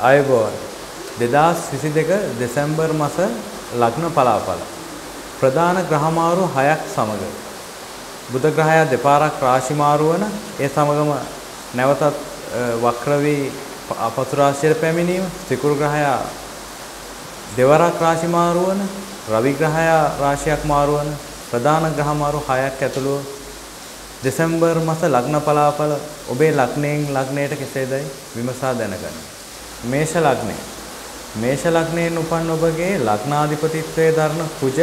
ආයුබෝවන් 2022 දෙසැම්බර් මාස ලග්න පලාඵල ප්‍රධාන ග්‍රහමාරු 6ක් සමග බුධ ග්‍රහයා දෙපාරක් රාශි මාරු වන ඒ සමගම නැවතත් වක්‍ර වී අපතු රාශියට පැමිණීම ත්‍රිකුරු ග්‍රහයා දෙවරක් රාශි මාරු වන රවි ග්‍රහයා රාශියක් මාරු වන ප්‍රධාන ග්‍රහ මාරු 6ක් ඇතුළු දෙසැම්බර් මාස ලග්න පලාඵල ඔබේ ලග්නයෙන් ලග්නයට කෙසේදයි විමසා දැනගන්න. මේෂ ලග්නය. මේෂ ලග්නයෙන් උපන් ඔබගේ ලග්නාධිපතිත්වයේ දරන කුජ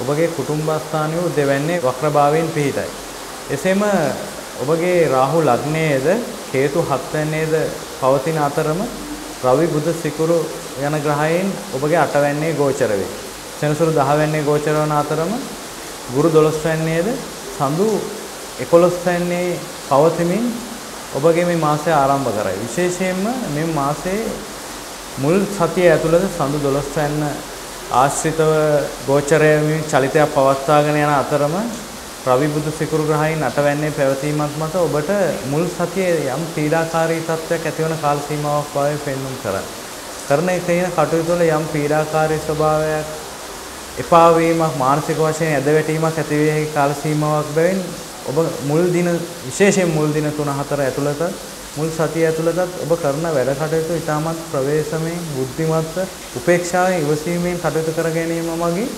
ඔබගේ කුටුම්බස්ථානය වූ දෙවැන්නේ වක්‍රභාවයෙන් පිහිටයි. එසේම ඔබගේ රාහු ලග්නයේද හේතු හත්වැන්නේද පවතින අතරම රවි බුධ සිකුරු යන ග්‍රහයන් ඔබගේ අටවැන්නේ ගෝචර වේ. සෙනසුරු 10 වැන්නේ ගෝචර වන අතරම ගුරු 12 වැන්නේද සඳු 11 වැන්නේ පවතිමින් ඔබගේ මේ මාසය ආරම්භ කරයි. විශේෂයෙන්ම මේ මාසයේ මුල් සතිය ඇතුළත සඳු 12 වැන්න ආශ්‍රිතව ගෝචරයෙන් චලිතයක් පවත්වාගෙන යන අතරම රවි බුදු සිකුරු ග්‍රහයන් අටවැන්නේ පැවතීමත් මත ඔබට මුල් සතියේ යම් පීඩාකාරී තත්ත්වයක් ඇතිවන කාල සීමාවක් බව පෙන්වුම් කරයි. කරන තේන කටයුතු වල යම් පීඩාකාරී ස්වභාවයක් එපා වීමක් මානසික වශයෙන් ඇදවැටීමක් ඇති වේ හැකි කාල සීමාවක් බැවින් ඔබ මුල් දින විශේෂයෙන් මුල් දින 3-4 ඇතුළත මුල් සතිය ඇතුළතත් ඔබ කරන වැඩ කටයුතු ඉතාමත් ප්‍රවේශමෙන් බුද්ධිමත්ව උපේක්ෂාවෙන් ඉවසීමෙන් කටයුතු කර ගැනීම මගින්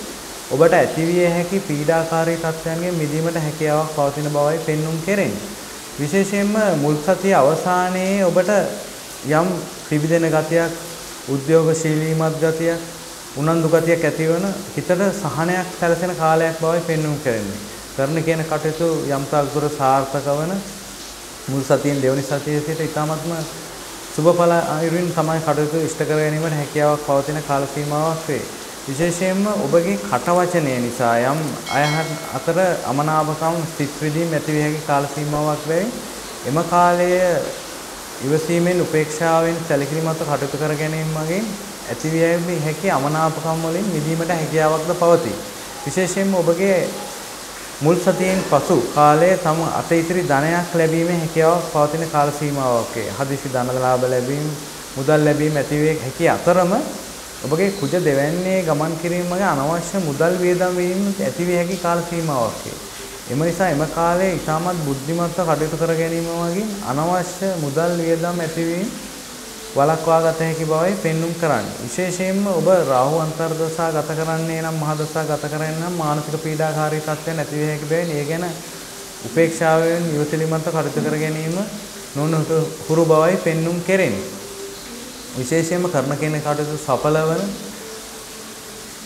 ඔබට ඇතිවිය හැකි පීඩාකාරී තත්ත්වයන්ගෙන් මිදීමට හැකියාවක් පවතින බවයි පෙන්눔 කෙරෙන්නේ. විශේෂයෙන්ම මුල් සතිය අවසානයේ ඔබට යම් පිබිදෙන ගතියක්, උද්‍යෝගශීලීමත් ගතියක්, උනන්දු ගතියක් ඇතිවන හිතට සහනයක් සැලසෙන කාලයක් බවයි පෙන්눔 කරන්නේ. කරන කියන කටයුතු යම් තාක් දුර සාර්ථක වන මුල් සතියෙන් දෙවනි සතියේ සිට ඉතාමත්ම සුබඵල අයුරින් තමයි කටයුතු ඉෂ්ට කර ගැනීමට හැකියාවක් පවතින කාල සීමාවක් වේ. විශේෂයෙන්ම ඔබගේ කටවචනය නිසා යම් අය අතර අමනාපකම් සිත් විදීම් ඇති විය හැකි කාල සීමාවක් වෙයි. එම කාලය ඉවසීමෙන් උපේක්ෂාවෙන් සැලකිලිමත්ව කටයුතු කර ගැනීම මගින් ඇති විය හැකි අමනාපකම් වලින් මිදීමට හැකියාවක්ද පවතී. විශේෂයෙන්ම ඔබගේ මුල් සතියෙන් පසු කාලයේ තම අත ඉතිරි ධනයක් ලැබීමේ හැකියාවක් පවතින කාල සීමාවක් වේ. හදිසි ධන ලාභ ලැබීම, මුදල් ලැබීම ඇති වේ හැකි අතරම ඔබගේ කුජ දෙවැන්නේ ගමන් කිරීම වගේ අනවශ්‍ය මුදල් වියදම් වීම ඇති වේ හැකි කාල සීමාවක් වේ. එම නිසා එම කාලයේ ඉතාමත් බුද්ධිමත්ව කටයුතු කර ගැනීම වගින් අනවශ්‍ය මුදල් වියදම් ඇතිවීම වළක්වා ගත හැකි බවයි පෙන්눔 කරන්නේ. විශේෂයෙන්ම ඔබ රාහු අන්තර්දශා ගත කරන්නේ නම් මහදශා ගත කරන්නේ නම් මානසික පීඩාකාරී තත්ත්වයන් ඇති වේ හැකි බැවින් ඒ ගැන උපේක්ෂාවෙන් ඉවසිලිමත්ව කටයුතු කර ගැනීම නොනොතු හුරු බවයි පෙන්눔 කෙරෙන්නේ. විශේෂයෙන්ම කරන කෙනෙක් කටයුතු සඵල වන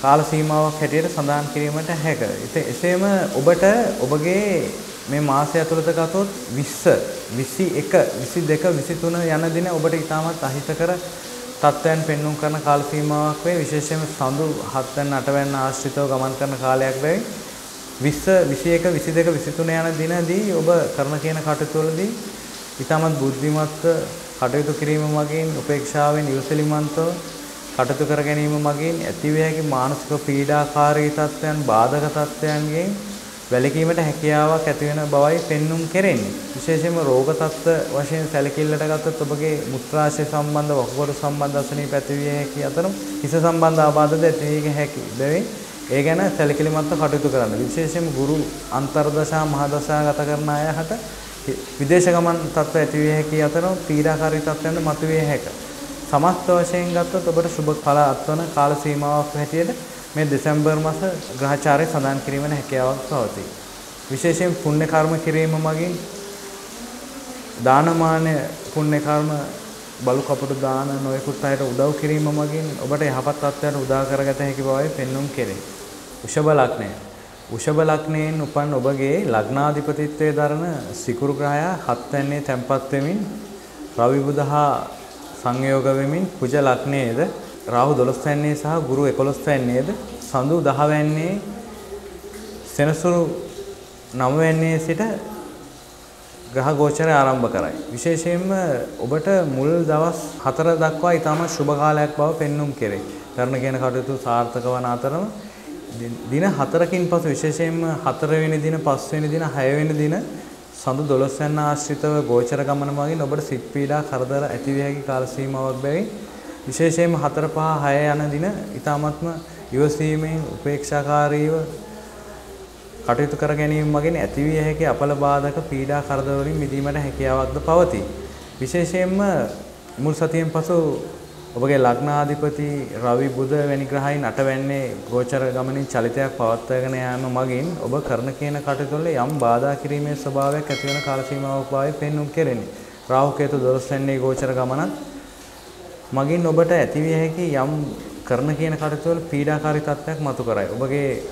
කාල සීමාවක් හැටියට සඳහන් කිරීමට හැක. එසේම ඔබට ඔබගේ මේ මාසය ඇතුළත ගතොත් 20 21 22 23 යන දින ඔබට ඉතාමත් අහිතකර තත්ත්වයන් පෙන්눔 කරන කාල සීමාවක් වේ. විශේෂයෙන්ම සඳු 7 වෙනි 8 වෙනි ආශ්‍රිතව ගමන් කරන කාලයක් වේ 20 21 22 23 යන දිනදී ඔබ කරන කියන කටයුතු වලදී ඉතාමත් බුද්ධිමත්ව කටයුතු කිරීම මගින් උපේක්ෂාවෙන් ඉවසිලිමත්ව කටයුතු කර ගැනීම මගින් ඇතිවිය හැකි මානසික පීඩාකාරී තත්ත්වයන් බාධක තත්ත්වයන්ගෙන් වැළකීමට හැකියාවක් ඇති වෙන බවයි පෙන්눔 කෙරෙන්නේ. විශේෂයෙන්ම රෝග තත්ත්ව වශයෙන් සැලකිල්ලට ගත්තොත් ඔබගේ මුත්‍රාශය සම්බන්ධ වකුගඩු සම්බන්ධ අසනීප ඇතිවිය හැකි අතර හිස සම්බන්ධ ආබාධද ඇතිවිය හැකි. බැවින් ඒ ගැන සැලකිලිමත්ව කටයුතු කරන්න. විශේෂයෙන්ම ගුරු අන්තර්දශා මහදශා ගත කරන අය හට විදේශ ගමන් තත්ත්ව ඇතිවිය හැකි අතර පීඩාකාරී තත්ත්වයන් මතුවිය හැකිය. සමස්ත වශයෙන් ගත්තොත් ඔබට සුබ ඵල අත්වන කාල සීමාවක් හැටියට මේ දෙසැම්බර් මාස ග්‍රහචාරය සඳහන් කිරීමේ හැකියාවක් පවතී. විශේෂයෙන් පුණ්‍ය කර්ම කිරීම මගින් දානමාන පුණ්‍ය කර්ම බලු කපටු දාන නොයෙකුත් අයට උදව් කිරීම මගින් ඔබට යහපත් තත්ත්වයට උදා කරගත හැකි බවයි පෙන්눔 කෙරේ. උෂභ ලග්නය. උෂභ ලග්නයෙන් උපන් ඔබගේ ලග්නාධිපතිත්වයේ දරන සිකුරු ග්‍රහයා හත්වැන්නේ තැන්පත් වෙමින් රවි බුදහා සංයෝග වෙමින් කුජ ලග්නයේද රාහු 12 වැන්නේ සහ ගුරු 11 වැන්නේද සඳු 10 වැන්නේ සෙනසුරු 9 වැන්නේ සිට ග්‍රහ ගෝචරය ආරම්භ කරයි. විශේෂයෙන්ම ඔබට මුල් දවස් 4 දක්වා ඊටම සුබ කාලයක් බව පෙන්눔 කෙරේ. කරන කියන කටයුතු සාර්ථක වන අතරම දින 4කින් පසු විශේෂයෙන්ම 4 වෙනි දින, 5 වෙනි දින, 6 වෙනි දින සඳු 12 වෙනි ආශ්‍රිතව ගෝචර ගමන මගින් ඔබට සිත් පීඩා කරදර ඇති විය හැකි කාල සීමාවක් බැවින් විශේෂයෙන්ම 4 5 6 යන දින ඊ타මත්ම ඉවසීමෙන් උපේක්ෂාකාරීව කටයුතු කර ගැනීම මගින් ඇතිවිය හැකි අපල බාධක පීඩා කරදර වලින් මිදීමට හැකියාවක්ද පවතී. විශේෂයෙන්ම මුල් සතියෙන් පසු ඔබගේ ලග්නාධිපති රවි බුධ වැනි ග්‍රහයන් අටවැන්නේ ගෝචර ගමනින් චලිතයක් පවත්වාගෙන යාම මගින් ඔබ කරන කියන කටයුතු වල යම් බාධා කිරීමේ ස්වභාවයක් ඇති වෙන කාල සීමාවක් වායි පෙන්눔 කෙරෙන්නේ. රාහු කේතු 12 වැන්නේ ගෝචර ගමනත් මගින් ඔබට ඇතිවිය හැකි යම් කරන කියන කටයුතු වල පීඩාකාරී තත්ත්වයක් මතු කරයි. ඔබගේ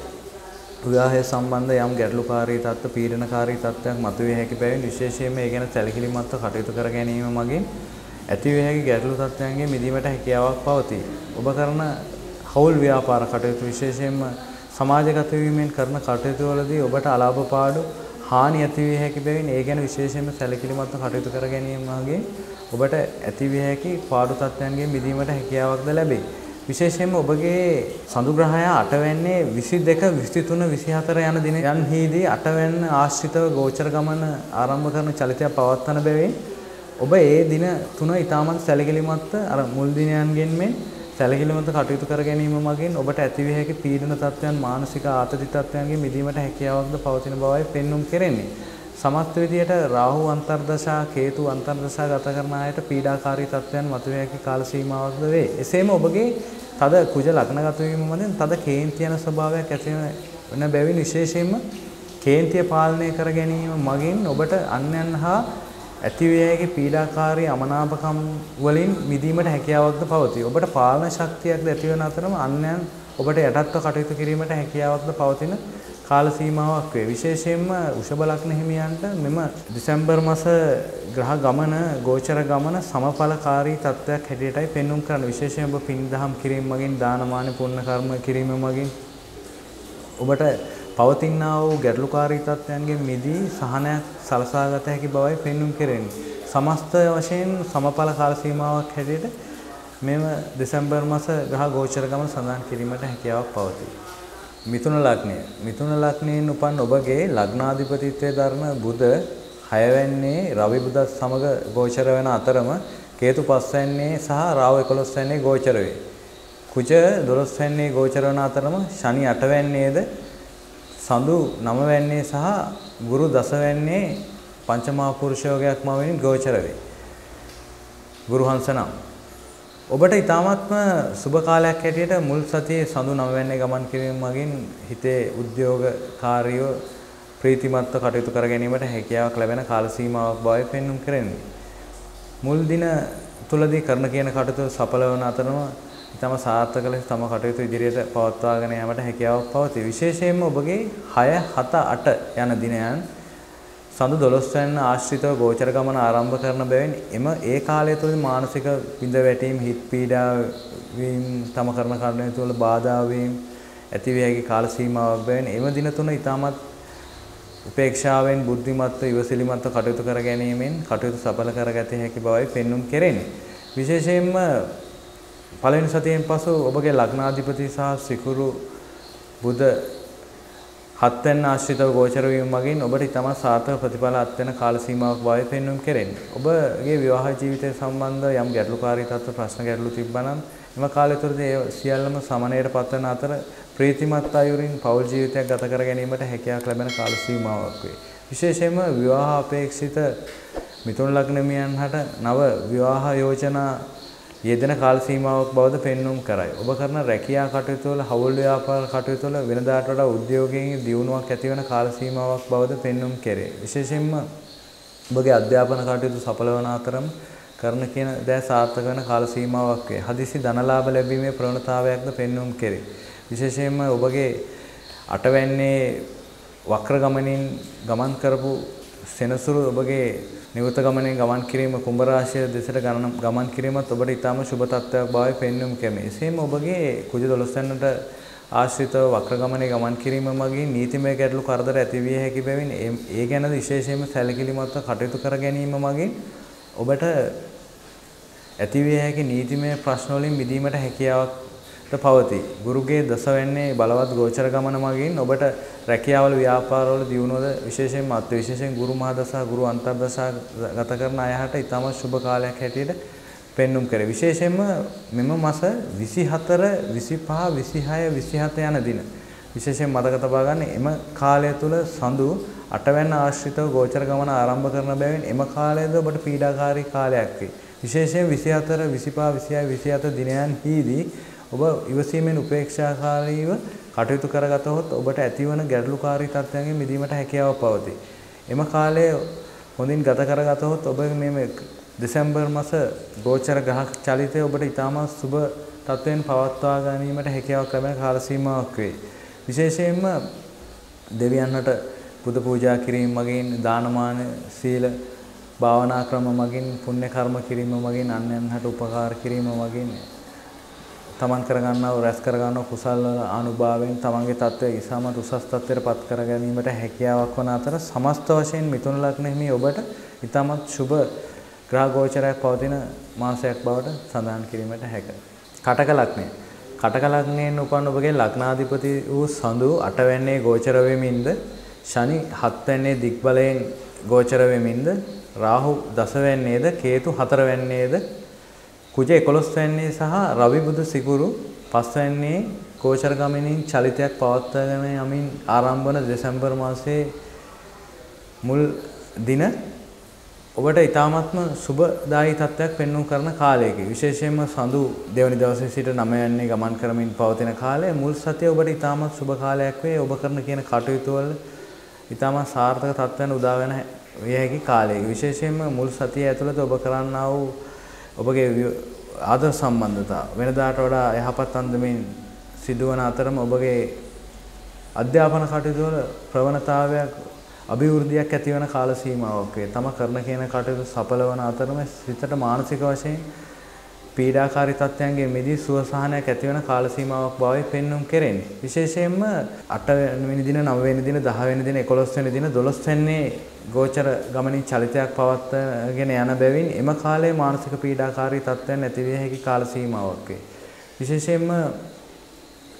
විවාහය සම්බන්ධ යම් ගැටලුකාරී තත්ත්ව පීඩනකාරී තත්ත්වයක් මතුවේ හැකි බැවින් විශේෂයෙන්ම ඒ ගැන සැලකිලිමත්ව කටයුතු කර ගැනීම මගින් ඇතිවිය හැකි ගැටලු තත්ත්වයන්ගෙන් මිදීමට හැකියාවක් පවතී. ඔබ කරන හවුල් ව්‍යාපාර කටයුතු විශේෂයෙන්ම සමාජගත වීමෙන් කරන කටයුතු වලදී ඔබට අලාභ පාඩු හානි ඇතිවිය හැකි බැවින් ඒ ගැන විශේෂයෙන්ම සැලකිලිමත්ව කටයුතු කර ගැනීම මගින් ඔබට ඇතිවිය හැකි පාඩු තත්ත්වයන්ගෙන් මිදීමට හැකියාවක්ද ලැබේ. විශේෂයෙන්ම ඔබගේ සඳු ග්‍රහය අටවැන්නේ 22 23 24 යන දිනයන්හිදී අටවැන්න ආශ්‍රිතව ගෝචර ගමන ආරම්භ කරන චලිතය පවත්වන බැවින් ඔබ ඒ දින තුන ඊටමත් සැලකිලිමත්ව අර මුල් දිනයන්ගෙන් මෙන් සැලකිලිමත්ව කටයුතු කර ගැනීම මගින් ඔබට ඇතිවිය හැකි පීඩන තත්ත්වයන් මානසික ආතති තත්ත්වයන්ගෙන් මිදීමට හැකියාවක්ද පවතින බවයි පෙන්눔 කෙරෙන්නේ. සමත් විදියට රාහු අන්තර්දශා කේතු අන්තර්දශා ගත කරන අයට පීඩාකාරී තත්ත්වයන් මතුවේ හැකි කාල සීමාවක්ද වේ. එසේම ඔබගේ තද කුජ ලග්නගත වීම මතින් තද කේන්ති යන ස්වභාවයක් ඇති වෙන බැවින් විශේෂයෙන්ම කේන්තිය පාලනය කර ගැනීම මගින් ඔබට අන්යන් හා ඇතිවිය හැකි පීඩාකාරී අමනාපකම් වලින් මිදීමට හැකියාවක්ද පවතී. ඔබට පාලන ශක්තියක්ද ඇති වෙන අතරම අන්යන් ඔබට යටත්ව කටයුතු කිරීමට හැකියාවක්ද පවතින කාල සීමාවක් වේ. විශේෂයෙන්ම වෘෂභ ලග්න හිමියන්ට මෙම දෙසැම්බර් මාස ග්‍රහ ගමන ගෝචර ගමන සමඵලකාරී තත්ත්වයක් හැටියටයි පෙන්눔 කරන්නේ. විශේෂයෙන්ම ඔබ පින් දහම් කිරීම මගින් දානමාන පුණ්‍ය කර්ම කිරීම මගින් ඔබට පවතිනා වූ ගැටලුකාරී තත්ත්වයන්ගෙන් මිදී සහනයක් සලසාගත හැකි බවයි පෙන්눔 කෙරෙන්නේ. සමස්ත වශයෙන් සමඵල කාල සීමාවක් හැටියට මෙම දෙසැම්බර් මාස ග්‍රහ ගෝචර ගමන සඳහන් කිරීමට හැකියාවක් පවතී. මිථුන ලග්නය. මිථුන ලග්නයෙන් උපන් ඔබගේ ලග්නාධිපතිත්වයේ දරන බුධ 6 වෙන්නේ රවි බුදත් සමග ගෝචර වෙන අතරම කේතු 5 වෙන්නේ සහ රාහු 11 වෙන්නේ ගෝචර වේ. කුජ 12 වෙන්නේ ගෝචර වන අතරම ශනි 8 වෙන්නේද සඳු 9 වෙන්නේ සහ ගුරු 10 වෙන්නේ පංචමහා පුරුෂ යෝගයක් මවෙන් ගෝචර වේ. ගුරු හංස නම් ඔබට ඊ타මත්ම සුබ කාලයක් හැටියට මුල් සතියේ සඳු 9 වෙනි ගමන් කිරීම මගින් හිතේ උද්‍යෝගකාරීව ප්‍රීතිමත්ව කටයුතු කර ගැනීමට හැකියාවක් ලැබෙන කාල සීමාවක් බවයි පෙන්눔 කරන්නේ. මුල් දින තුලදී කරන කියන කටයුතු සඵල වන අතරම ඊටම සාර්ථක ලෙස තම කටයුතු ඉදිරියට පවත්වාගෙන යාමට හැකියාවක් පවතී. විශේෂයෙන්ම ඔබගේ 6 7 8 යන දිනයන් සඳු 12 වෙනි ආශ්‍රිතව ගෝචර ගමන ආරම්භ කරන බැවින් එම ඒ කාලය තුළ මානසික බිඳ වැටීම් හිත් පීඩා වීම තම කරන කර්ණය තුළ බාධා වීම ඇති වේ හැකි කාල සීමාවක් බැවින් එම දින තුන ඊටමත් උපේක්ෂාවෙන් බුද්ධිමත්ව ඉවසිලිමත්ව කටයුතු කර ගැනීමෙන් කටයුතු සඵල කරගත හැකි බවයි පෙන්눔 කෙරෙන්නේ. විශේෂයෙන්ම පළවෙනි සතියෙන් පසු ඔබගේ ලග්නාධිපති සහ සිකුරු බුධ හත්වැන්න ආශ්‍රිතව ගෝචර වීම මගින් ඔබට ඉතාම සාර්ථක ප්‍රතිඵල අත්වෙන කාල සීමාවක් වායේ පෙන්වීම කෙරෙන්නේ. ඔබගේ විවාහ ජීවිතය සම්බන්ධ යම් ගැටලුකාරී තත්ත්ව ප්‍රශ්න ගැටලු තිබ්බනම් එම කාලය තුළදී ඒ සියල්ලම සමනයට පත්වන අතර ප්‍රීතිමත් අයුරින් පෞල් ජීවිතයක් ගත කර ගැනීමට හැකියාවක් ලැබෙන කාල සීමාවක් වේ. විශේෂයෙන්ම විවාහ අපේක්ෂිත මිථුන ලග්නමියන් හට නව විවාහ යෝජනා යෙදෙන කාල සීමාවක් බවද පෙන්වුම් කරයි. ඔබ කරන රැකියා කටයුතුවල හවුල් ව්‍යාපාර කටයුතුවල වෙනදාට වඩා උද්‍යෝගයෙන් දියුණුවක් ඇතිවන කාල සීමාවක් බවද පෙන්වුම් කෙරේ. විශේෂයෙන්ම ඔබගේ අධ්‍යාපන කටයුතු සඵලවන අතරම කරන කියන දෑ සාර්ථක වෙන කාල සීමාවක් වේ. හදිසි ධනලාභ ලැබීමේ ප්‍රවණතාවයක්ද පෙන්වුම් කෙරේ. විශේෂයෙන්ම ඔබගේ අටවැන්නේ වක්‍ර ගමනින් ගමන් කරපු සෙනසුරු ඔබගේ නිවත ගමනේ ගමන් කිරීම කුඹ රාශිය දෙසට ගමන් කිරීමත් ඔබට ඊටාම සුබ තත්ත්වයක් බවයි පෙන්වුම් කැමේ. එසේම ඔබගේ කුජ 12 වෙනිට ආශ්‍රිතව වක්‍ර ගමනේ ගමන් කිරීම මගින් නීතිමය ගැටලු කරදර ඇතිවිය හැකි බැවින් ඒ ගැන විශේෂයෙන්ම සැලකිලිමත්ව කටයුතු කර ගැනීම මගින් ඔබට ඇතිවිය හැකි නීතිමය ප්‍රශ්න වලින් මිදීමට හැකියාවක් පවතී. ගුරුගේ දස වෙන්නේ බලවත් ගෝචර ගමන මගින් ඔබට රැකියාවල ව්‍යාපාරවල දියුණුවද විශේෂයෙන්ම අත් විශේෂයෙන් ගුරු මහදසා ගුරු අන්තර්දසා ගත කරන අයහට ඊටම සුබ කාලයක් හැටියට පෙන්눔 කරේ. විශේෂයෙන්ම මෙම මාස 24, 25, 26, 27 යන දින විශේෂයෙන් මතක තබා ගන්න එම කාලය තුල සඳු අටවැන්න ආශ්‍රිතව ගෝචර ගමන ආරම්භ කරන බැවින් එම කාලයද ඔබට පීඩාකාරී කාලයක් වේ. විශේෂයෙන් 24, 25, 26, 27 දිනයන්හිදී ඔබ ඉවසීමෙන් උපේක්ෂාකාරීව කටයුතු කරගතහොත් ඔබට ඇතිවන ගැටලුකාරී තත්ත්වයන්ගෙන් මිදීමට හැකියාව පවතී. එම කාලය හොඳින් ගත කරගතහොත් ඔබ මේ දෙසැම්බර් මාස ගෝචර ග්‍රහ චලිතය ඔබට ඉතාමත් සුබ තත්වයෙන් පවත්වා ගැනීමට හැකියාවක් ලැබෙන කාල සීමාවක් වේ. විශේෂයෙන්ම දෙවියන්ට බුදු පූජා කිරීම මගින් දානමාන සීල භාවනා ක්‍රම මගින් පුණ්‍ය කර්ම කිරීම මගින් අන්යන්ට උපකාර කිරීම මගින් තමන් කරගන්නව රැස් කරගන්නව කුසල් වල අනුභවයෙන් තමන්ගේ தත්ත්වය ඉසමත් උසස් තත්ත්වයට පත් කර ගැනීමට හැකියාවක් වන අතර සමස්ත වශයෙන් මිථුන ලග්නෙහි ඔබට ඊටමත් සුබ ග්‍රහ ගෝචරයක් පවතින මාසයක් බවට සඳහන් කිරීමට හැකියි. කටක ලග්නය. කටක ලග්නයෙන් උපන් ඔබගේ ලග්නාධිපති වූ සඳු 8 වෙන්නේ ගෝචර වෙමින්ද ශනි 7 වෙන්නේ දිග්බලයෙන් ගෝචර වෙමින්ද රාහු දස වෙන්නේද කේතු 4 වෙන්නේද කුජ 11 වැන්නේ සහ රවි බුදු සිකුරු 5 වැන්නේ ගෝචර ගමනින් චලිතයක් පවත්වාගෙන යමින් ආරම්භ වන දෙසැම්බර් මාසයේ මුල් දින ඔබට ඉතාමත්ම සුබදායි තත්ත්වයක් පෙන්වුම් කරන කාලයක. විශේෂයෙන්ම සඳු දෙවනි දවසේ සිට 9 යන්නේ ගමන් කරමින් පවතින කාලය මුල් සතිය ඔබට ඉතාමත් සුබ කාලයක් වේ. ඔබ කරන කියන කටයුතු වල ඉතාමත් සාර්ථක තත්ත්වයන් උදා වෙන විය හැකි කාලයක. විශේෂයෙන්ම මුල් සතිය ඇතුළත ඔබ කරන්නා වූ ඔබගේ ආදර සම්බන්ධතා වෙනදාට වඩා යහපත් අන්දමින් සිදුවන අතරම ඔබගේ අධ්‍යාපන කටයුතු වල ප්‍රවණතාවයක් අභිවෘද්ධියක් ඇතිවන කාල සීමාවක් වේ. තම කරන කියන කටයුතු සඵලවන අතරම සිතට මානසික වශයෙන් පීඩාකාරී තත්ත්වයන්ගෙන් මිදී සුවසහනයක් ඇතිවන කාල සීමාවක් බවයි පෙන්눔 කෙරෙන්නේ. විශේෂයෙන්ම 8 වෙනි දින, 9 වෙනි දින, 10 වෙනි දින, 11 වෙනි දින, 12 වෙනි ගෝචර ගමනින් චලිතයක් පවත්වාගෙන යන බැවින් එම කාලයේ මානසික පීඩාකාරී තත්ත්වයන් ඇතිවිය හැකි කාල සීමාවක් වේ. විශේෂයෙන්ම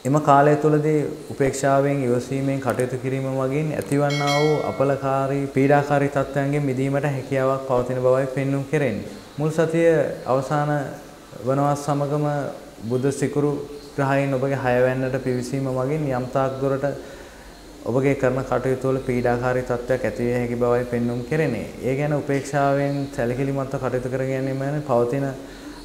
එම කාලය තුළදී උපේක්ෂාවෙන් ඉවසීමෙන් කටයුතු කිරීම වගින් ඇතිවන්නා වූ අපලකාරී පීඩාකාරී තත්ත්වයන්ගෙන් මිදීමට හැකියාවක් පවතින බවයි පෙන්눔 කෙරෙන්නේ. මුල් සතිය අවසාන වනවත් සමගම බුද්ධ සිකුරු ග්‍රහයෙන් ඔබගේ 6 වෙන්නට පිවිසීම වගින් යම් තාක් දුරට ඔබගේ කරන කටයුතු වල පීඩාකාරී තත්ත්වයක් ඇති විය හැකි බවයි පෙන්눔 කෙරෙන්නේ. ඒ ගැන උපේක්ෂාවෙන් සැලකිලිමත්ව කටයුතු කර ගැනීම පවතින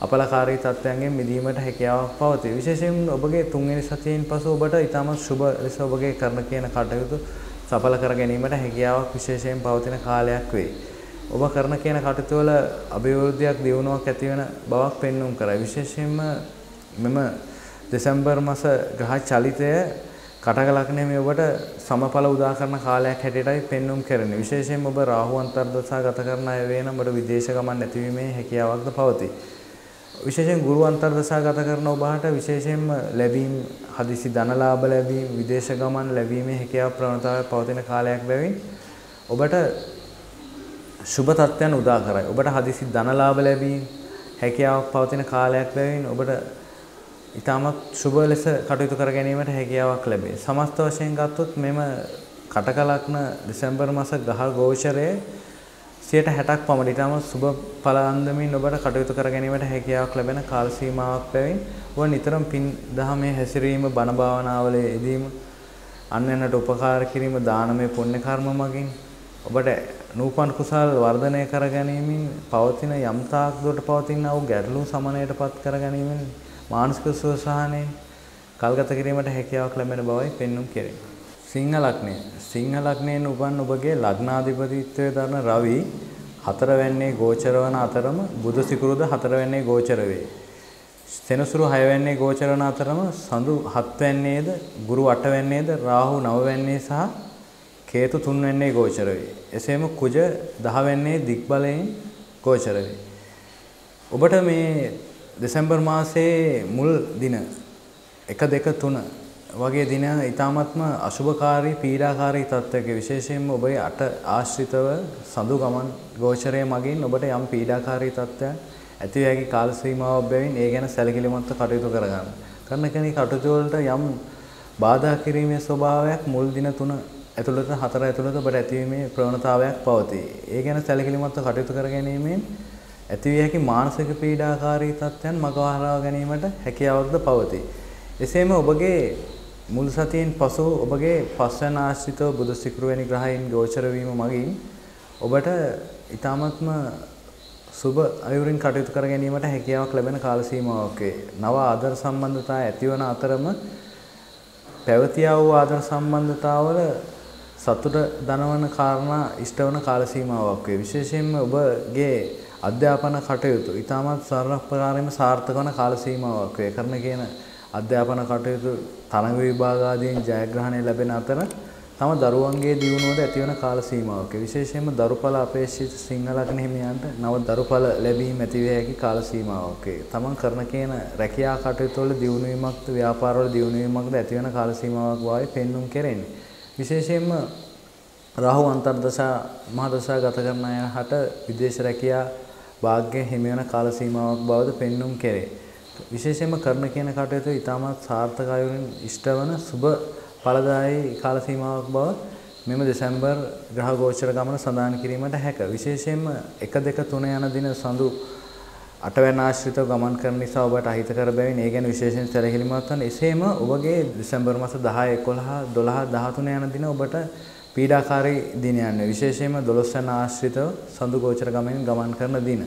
අපලකාරී තත්ත්වයන්ගෙන් මිදීමට හැකියාවක් පවතී. විශේෂයෙන් ඔබගේ තුන්වෙනි සතියෙන් පසු ඔබට ඊටමත් සුබ ලෙස ඔබගේ කරන කියන කටයුතු සඵල කර ගැනීමට හැකියාවක් විශේෂයෙන් පවතින කාලයක් වේ. ඔබ කරන කියන කටයුතු වල අභිවෘද්ධියක් දියුණුවක් ඇති වෙන බවක් පෙන්වුම් කරයි. විශේෂයෙන්ම මෙම දෙසැම්බර් මාස ග්‍රහ චලිතය කටක ලග්නයේ මේ ඔබට සමඵල උදා කරන කාලයක් හැටියටයි පෙන්වුම් කරන්නේ. විශේෂයෙන්ම ඔබ රාහු අන්තර්දශා ගත කරන අය වේ නම් ඔබට විදේශ ගමන් නැතිවීමේ හැකියාවක්ද පවතී. විශේෂයෙන් ගුරු අන්තර්දශා ගත කරන ඔබට විශේෂයෙන්ම ලැබීම් හදිසි ධනලාභ ලැබීම් විදේශ ගමන් ලැබීමේ හැකියාව ප්‍රවණතාවය පවතින කාලයක් බැවින් ඔබට සුබ තත්ත්වයන් උදා කරයි. ඔබට හදිසි ධනලාභ ලැබීම් හැකියාවක් පවතින කාලයක් බැවින් ඔබට ඊටමත් සුබ ලෙස කටයුතු කර ගැනීමට හැකියාවක් ලැබේ. සමස්ත වශයෙන් ගත්තොත් මෙම කටකලක්න දෙසැම්බර් මාස ගහ ගෝචරයේ 60ක් පමණ ඊටම සුබ ඵල අන්දමින් ඔබට කටයුතු කර ගැනීමට හැකියාවක් ලැබෙන කාල සීමාවක් බැවින් ඔබ නිතරම පින් දහමේ හැසිරීම බණ භාවනාවල යෙදීම අන්යන්ට උපකාර කිරීම දානමය පුණ්‍ය කර්ම මගින් ඔබට නූපන් කුසල් වර්ධනය කර ගැනීමෙන් පවතින යම් තාක් දුරට පවතින වූ ගැටලු සමනයටපත් කර ගැනීමෙන් මානසික සුවසහනෙන් කල්ගත කිරීමට හැකියාවක් ලැබෙන බවයි පෙන්눔 කෙරේ. සිංහ ලග්නය සිංහ ලග්නයෙන් උපන් ඔබගේ ලග්නාධිපතිත්වයේ දරන රවි හතරවැන්නේ ගෝචර වන අතරම බුධ සිකුරුද හතරවැන්නේ ගෝචර වේ. සෙනසුරු හයවැන්නේ ගෝචර වන අතරම සඳු හත්වැන්නේද ගුරු අටවැන්නේද රාහු නවවැන්නේ සහ කේතු තුන්වැන්නේ ගෝචර වේ. එසේම කුජ දහවැන්නේ දිග්බලයෙන් ගෝචර වේ. ඔබට මේ දෙසැම්බර් මාසයේ මුල් දින 1 2 3 වගේ දින ඊ타මත්ම අශුභකාරී පීඩාකාරී තත්ත්වයක විශේෂයෙන්ම ඔබේ අට ආශ්‍රිතව සඳු ගමන් ගෝචරයේ මගින් ඔබට යම් පීඩාකාරී තත්ත්වයක් ඇති හැකි කාල සීමාවක් බැවින් ඒ ගැන සැලකිලිමත්ව කටයුතු කරගන්න. කරන කෙනෙක් කටයුතු වලට යම් බාධා කිරීමේ ස්වභාවයක් මුල් දින තුන ඇතුළත හතර ඇතුළත ඔබට ඇතිවීමේ ප්‍රවණතාවයක් පවතී. ඒ ගැන සැලකිලිමත්ව කටයුතු කර ගැනීමෙන් ඇතිවිය හැකි මානසික පීඩාකාරී තත්ත්වයන් මගහරවා ගැනීමට හැකියාවක්ද පවතී. එසේම ඔබගේ මුල් සතියෙන් පසු ඔබගේ පස්වැන ආශ්‍රිතව බුදු සිකුරුවැනි ග්‍රහයන් ගෝචර වීම මගින් ඔබට ඊ타මත්ම සුබ අයුරින් කටයුතු කර ගැනීමට හැකියාවක් ලැබෙන කාල සීමාවක් වේ. නව ආදර සම්බන්ධතා ඇතිවන අතරම පැවතියා වූ ආදර සම්බන්ධතාවල සතුට දනවන කාරණා ඉෂ්ටවන කාල සීමාවක් වේ. විශේෂයෙන්ම ඔබගේ අධ්‍යාපන කටයුතු ඊටමත් සරලපකාරයෙන්ම සාර්ථක වන කාල සීමාවක් වේ. කරන කියන අධ්‍යාපන කටයුතු තරඟ විභාග ආදීන් ජයග්‍රහණය ලැබෙන අතර තම දරුවන්ගේ දියුණුවද ඇතිවන කාල සීමාවක විශේෂයෙන්ම දරුඵල අපේක්ෂිත සිංහලකන හිමියන්ට නව දරුඵල ලැබීම ඇතිවිය හැකි කාල සීමාවක තමන් කරන කියන රැකියා කටයුතු වල දියුණුවීමක්ද ව්‍යාපාරවල දියුණුවීමක්ද ඇතිවන කාල සීමාවක් වායි පෙන්눔 කෙරෙන්නේ විශේෂයෙන්ම රාහු අන්තර්දශා මහදශා ගත කරන අය හට විදේශ රැකියා වාග්ය හිමිවන කාල සීමාවක් බවද පෙන්눔 කෙරේ විශේෂයෙන්ම කරන කියන කටයුතු ඉතාමත් සාර්ථක අයුරින් ඉෂ්ටවන සුබ ඵලදායී කාල සීමාවක් බව මෙම දෙසැම්බර් ග්‍රහ ගෝචර ගමන සඳහන් කිරීමට හැක. විශේෂයෙන්ම 1 2 3 යන දින සඳු අටවැන්න ආශ්‍රිතව ගමන් කරන නිසා ඔබට අහිතකර බැවින් ඒ ගැන විශේෂයෙන් සැලකිලිමත් වන්න. එසේම ඔබගේ දෙසැම්බර් මාස 10 11 12 13 යන දින ඔබට පීඩාකාරී දිනයන් විශේෂයෙන්ම 12 වෙනි ආශ්‍රිතව සඳු ගෝචර ගමනින් ගමන් කරන දින.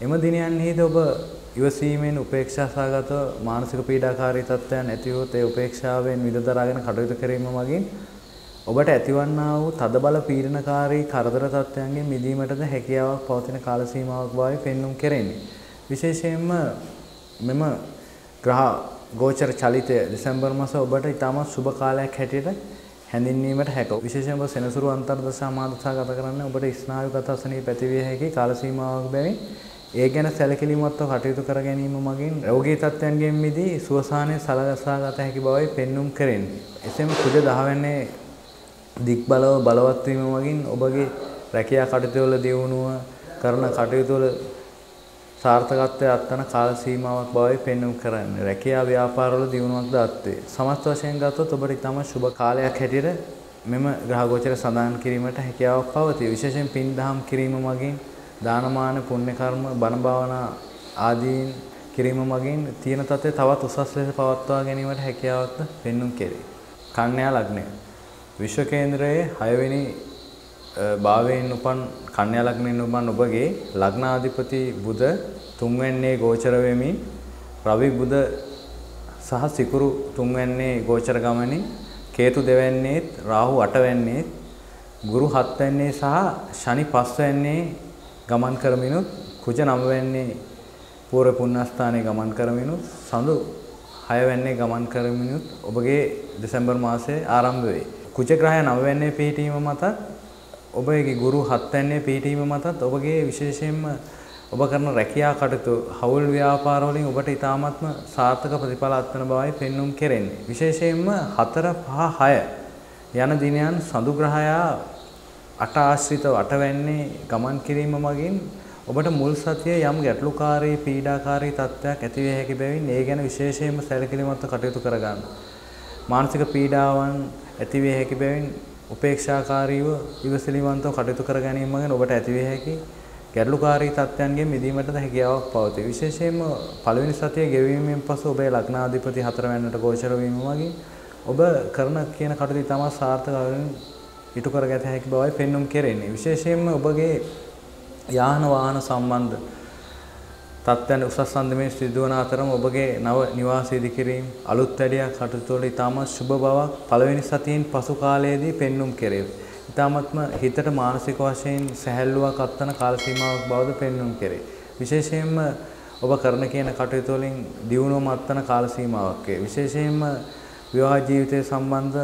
එම දිනයන්හිදී ඔබ ඉවසීමෙන් උපේක්ෂා සහගත මානසික පීඩාකාරී තත්ත්වයන් ඇතිවොත් ඒ උපේක්ෂාවෙන් විදතරාගෙන කටයුතු කිරීම මගින් ඔබට ඇතිවන්නා වූ තදබල පීඩනකාරී කරදර තත්ත්වයන්ගෙන් මිදීමටද හැකියාවක් පවතින කාල සීමාවක් බවයි පෙන්눔 කෙරෙන්නේ. විශේෂයෙන්ම මෙම ග්‍රහ ගෝචර චලිතය දෙසැම්බර් මාස ඔබට ඉතාමත් සුබ කාලයක් හැටියට හැඳින්වීමට හැක. විශේෂයෙන්ම සෙනසුරු අන්තර්දශා මාදසා ගත කරන්න ඔබට ස්නායුගත අසනීප ඇතිවිය හැකි කාල සීමාවක් බැවින් ඒ ගැන සැලකිලිමත්ව කටයුතු කර ගැනීම මගින් රෝගී තත්ත්වයන්ගෙන් මිදී සුවසානය සලකසා ගත හැකි බවයි පෙන්눔 කෙරෙන්නේ. එසේම කුජ දහවැන්නේ දික් බලව බලවත් වීම මගින් ඔබගේ රැකියා කටයුතු වල දියුණුව කරන කටයුතු වල සාර්ථකත්වය අත්වන කාල සීමාවක් බවයි පෙන්눔 කරන්නේ. රැකියා ව්‍යාපාරවල දියුණුවක්ද අත්වේ. සමස්ත වශයෙන් ගත්තොත් ඔබට ඊටම සුබ කාලයක් හැටියට මෙම ග්‍රහ ගෝචර සඳහන් කිරීමට හැකියාවක් පවතී. විශේෂයෙන් පින් දහම් කිරීම මගින් දානමාන පුණ්‍ය කර්ම බණ භාවනා ආදීන් කිරීම මගින් තියෙන තත්ත්වය තවත් උසස් ලෙස පවත්වා ගැනීමට හැකියාවක්ද පෙන්눔 කෙරේ. කන්‍යා ලග්නය. විශ්ව කේන්ද්‍රයේ 6 වෙනි භාවයෙන් උපන් කන්‍යා ලග්නයෙන් උපන් ඔබගේ ලග්නාධිපති බුධ තුන්වැන්නේ ගෝචර වෙමින් රවි බුධ සහ සිකුරු තුන්වැන්නේ ගෝචර ගමනින් කේතු දෙවැන්නේත් රාහු අටවැන්නේත් ගුරු හත්වැන්නේ සහ ශනි පස්වැන්නේ ගමන් කරමිනුත් කුජ නම වෙන්නේ පූර්ව පුණ්‍යස්ථානයේ ගමන් කරමිනුත් සඳු 6 වෙන්නේ ගමන් කරමිනුත් ඔබගේ දෙසැම්බර් මාසයේ ආරම්භ වේ. කුජ ග්‍රහය නව වෙන්නේ පිහිටීම මතත් ඔබගේ ගුරු 7 වෙන්නේ පිහිටීම මතත් ඔබගේ විශේෂයෙන්ම ඔබ කරන රැකියා කටයුතු හවුල් ව්‍යාපාර වලින් ඔබට ඊ타ත්ම සාර්ථක ප්‍රතිඵල අත්වන බවයි පෙන්눔 කෙරෙන්නේ. විශේෂයෙන්ම 4 5 6 යන දිනයන් සඳු ග්‍රහයා අට ආශ්‍රිතව අටවැන්නේ ගමන් කිරීම මගින් ඔබට මුල් සතියේ යම් ගැටලුකාරී පීඩාකාරී තත්ත්වයක් ඇති වේ හැකි බැවින් ඒ ගැන විශේෂයෙන්ම සැලකිලිමත්ව කටයුතු කරගන්න. මානසික පීඩාවන් ඇති වේ හැකි බැවින් උපේක්ෂාකාරීව ඉවසිලිමත්ව කටයුතු කර ගැනීම මගින් ඔබට ඇති වේ හැකි ගැටලුකාරී තත්ත්වයන්ගෙන් මිදීමටද හැකියාවක් පවතී. විශේෂයෙන්ම පළවෙනි සතියේ ගෙවීමෙන් පසු ඔබේ ලග්නාධිපති හතරවැන්නට ගෝචර වීම මගින් ඔබ කරන කියන කටයුතු ඉතාම සාර්ථකව ඉටු කරගත හැකි බවයි පෙන්눔 කෙරෙන්නේ. විශේෂයෙන්ම ඔබගේ යාන වාහන සම්බන්ධ තත්ත්වයන් උසස් අන්දමේ සිදුවන අතරම ඔබගේ නව නිවාස ඉදිකිරීම අලුත් වැඩියා කටයුතු වල ඉතාමත් සුබ බවක් පළවෙනි සතියෙන් පසු කාලයේදී පෙන්눔 කෙරේ. ඉතාමත්ම හිතට මානසික වශයෙන් සැහැල්ලුවක් අත්වන කාල සීමාවක් බවද පෙන්눔 කෙරේ. විශේෂයෙන්ම ඔබ කරන කියන කටයුතු වලින් දියුණුවම අත්වන කාල සීමාවක් වේ. විශේෂයෙන්ම විවාහ ජීවිතය සම්බන්ධ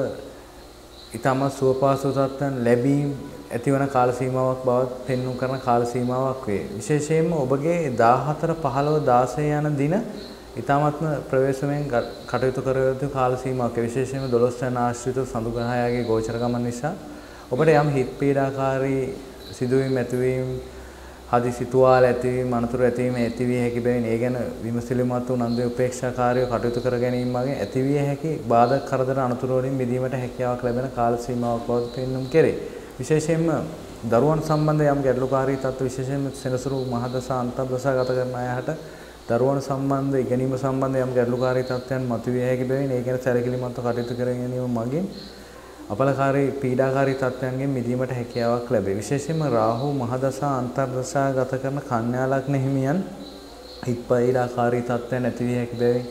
ඊටම සුවපහසු තත්ත්වයන් ලැබීම ඇතිවන කාල සීමාවක් බවත් පෙන්වු කරන කාල සීමාවක් වේ. විශේෂයෙන්ම ඔබගේ 14 15 16 යන දින ඊටමත්ම ප්‍රවේශමෙන් කටයුතු කර යුතු කාල සීමාවක්. විශේෂයෙන්ම 12 යන ආශ්‍රිත සඳු ග්‍රහයාගේ ගෝචර ගමන නිසා ඔබට යම් හිත් පීඩාකාරී සිදුවීම් ඇතිවීම හදිසි තුවාල ඇතිවීම අනතුරු ඇතිවීම ඇතිවිය හැකි බැවින් ඒ ගැන විමසිලිමත් උනන්දු උපේක්ෂාකාරීව කටයුතු කර ගැනීම මගින් ඇතිවිය හැකි බාධක කරදර අනතුරු වලින් මිදීමට හැකියාවක් ලැබෙන කාල සීමාවක් බව පෙන්눔 කෙරේ. විශේෂයෙන්ම දරුවන් සම්බන්ධ යම් ගැටලුකාරී තත්ත්ව විශේෂයෙන්ම සෙනසුරු මහදසා අන්තර්දසා ගත කරන අයට දරුවන් සම්බන්ධ ඉගෙනීම සම්බන්ධ යම් ගැටලුකාරී තත්ත්වයන් මතුවිය හැකි බැවින් ඒ ගැන සැලකිලිමත්ව කටයුතු කර ගැනීම මගින් අපලකාරී පීඩාකාරී තත්ත්වයන්ගෙන් මිදීමට හැකියාවක් ලැබේ. විශේෂයෙන්ම රාහු මහදසා අන්තර්දසා ගත කරන කන්‍යා ලග්න හිමියන් හිත් පීඩාකාරී තත්ත්වයන් ඇති විය හැකි බැවින්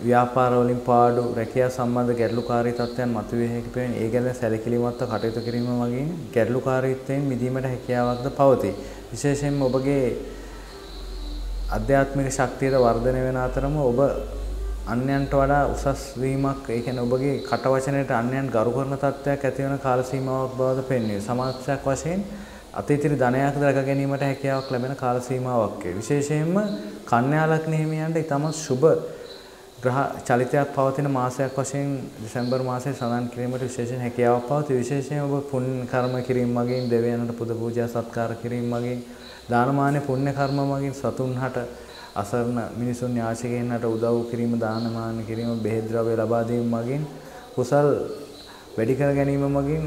ව්‍යාපාර වලින් පාඩු රැකියා සම්බන්ධ ගැටලුකාරී තත්ත්වයන් මතුවිය හැකි බැවින් ඒ ගැන සැලකිලිමත්ව කටයුතු කිරීම මගින් ගැටලුකාරීත්වයෙන් මිදීමට හැකියාවක්ද පවතී. විශේෂයෙන්ම ඔබගේ අධ්‍යාත්මික ශක්තියද වර්ධනය වෙන අතරම ඔබ අන්‍යයන්ට වඩා උසස් වීමක් ඒ කියන්නේ ඔබගේ කට වචනයට අන්‍යයන් ගරු කරන තත්ත්වයක් ඇති වෙන කාල සීමාවක් බවද පෙන්වන්නේ. සමාජයක් වශයෙන් අතීතයේ ධනයක් දරක ගැනීමට හැකියාවක් ලැබෙන කාල සීමාවක් වේ. විශේෂයෙන්ම කන්‍යා ලග්න හිමියන්ට ඊටම සුබ ග්‍රහ චලිතයක් පවතින මාසයක් වශයෙන් දෙසැම්බර් මාසයේ සඳහන් කිරීමට විශේෂයෙන් හැකියාවක් පවතී. විශේෂයෙන් ඔබ පුණ්‍ය කර්ම කිරීම මගින් දෙවියන්ට පුද පූජා සත්කාර කිරීම මගින් දානමාන පුණ්‍ය කර්ම මගින් සතුන්හට අසරණ මිනිසුන් යාචකයන්ට උදව් කිරීම දානමාන කිරීම බෙහෙත් ද්‍රව්‍ය ලබා දීම මගින් කුසල් වැඩි කර ගැනීම මගින්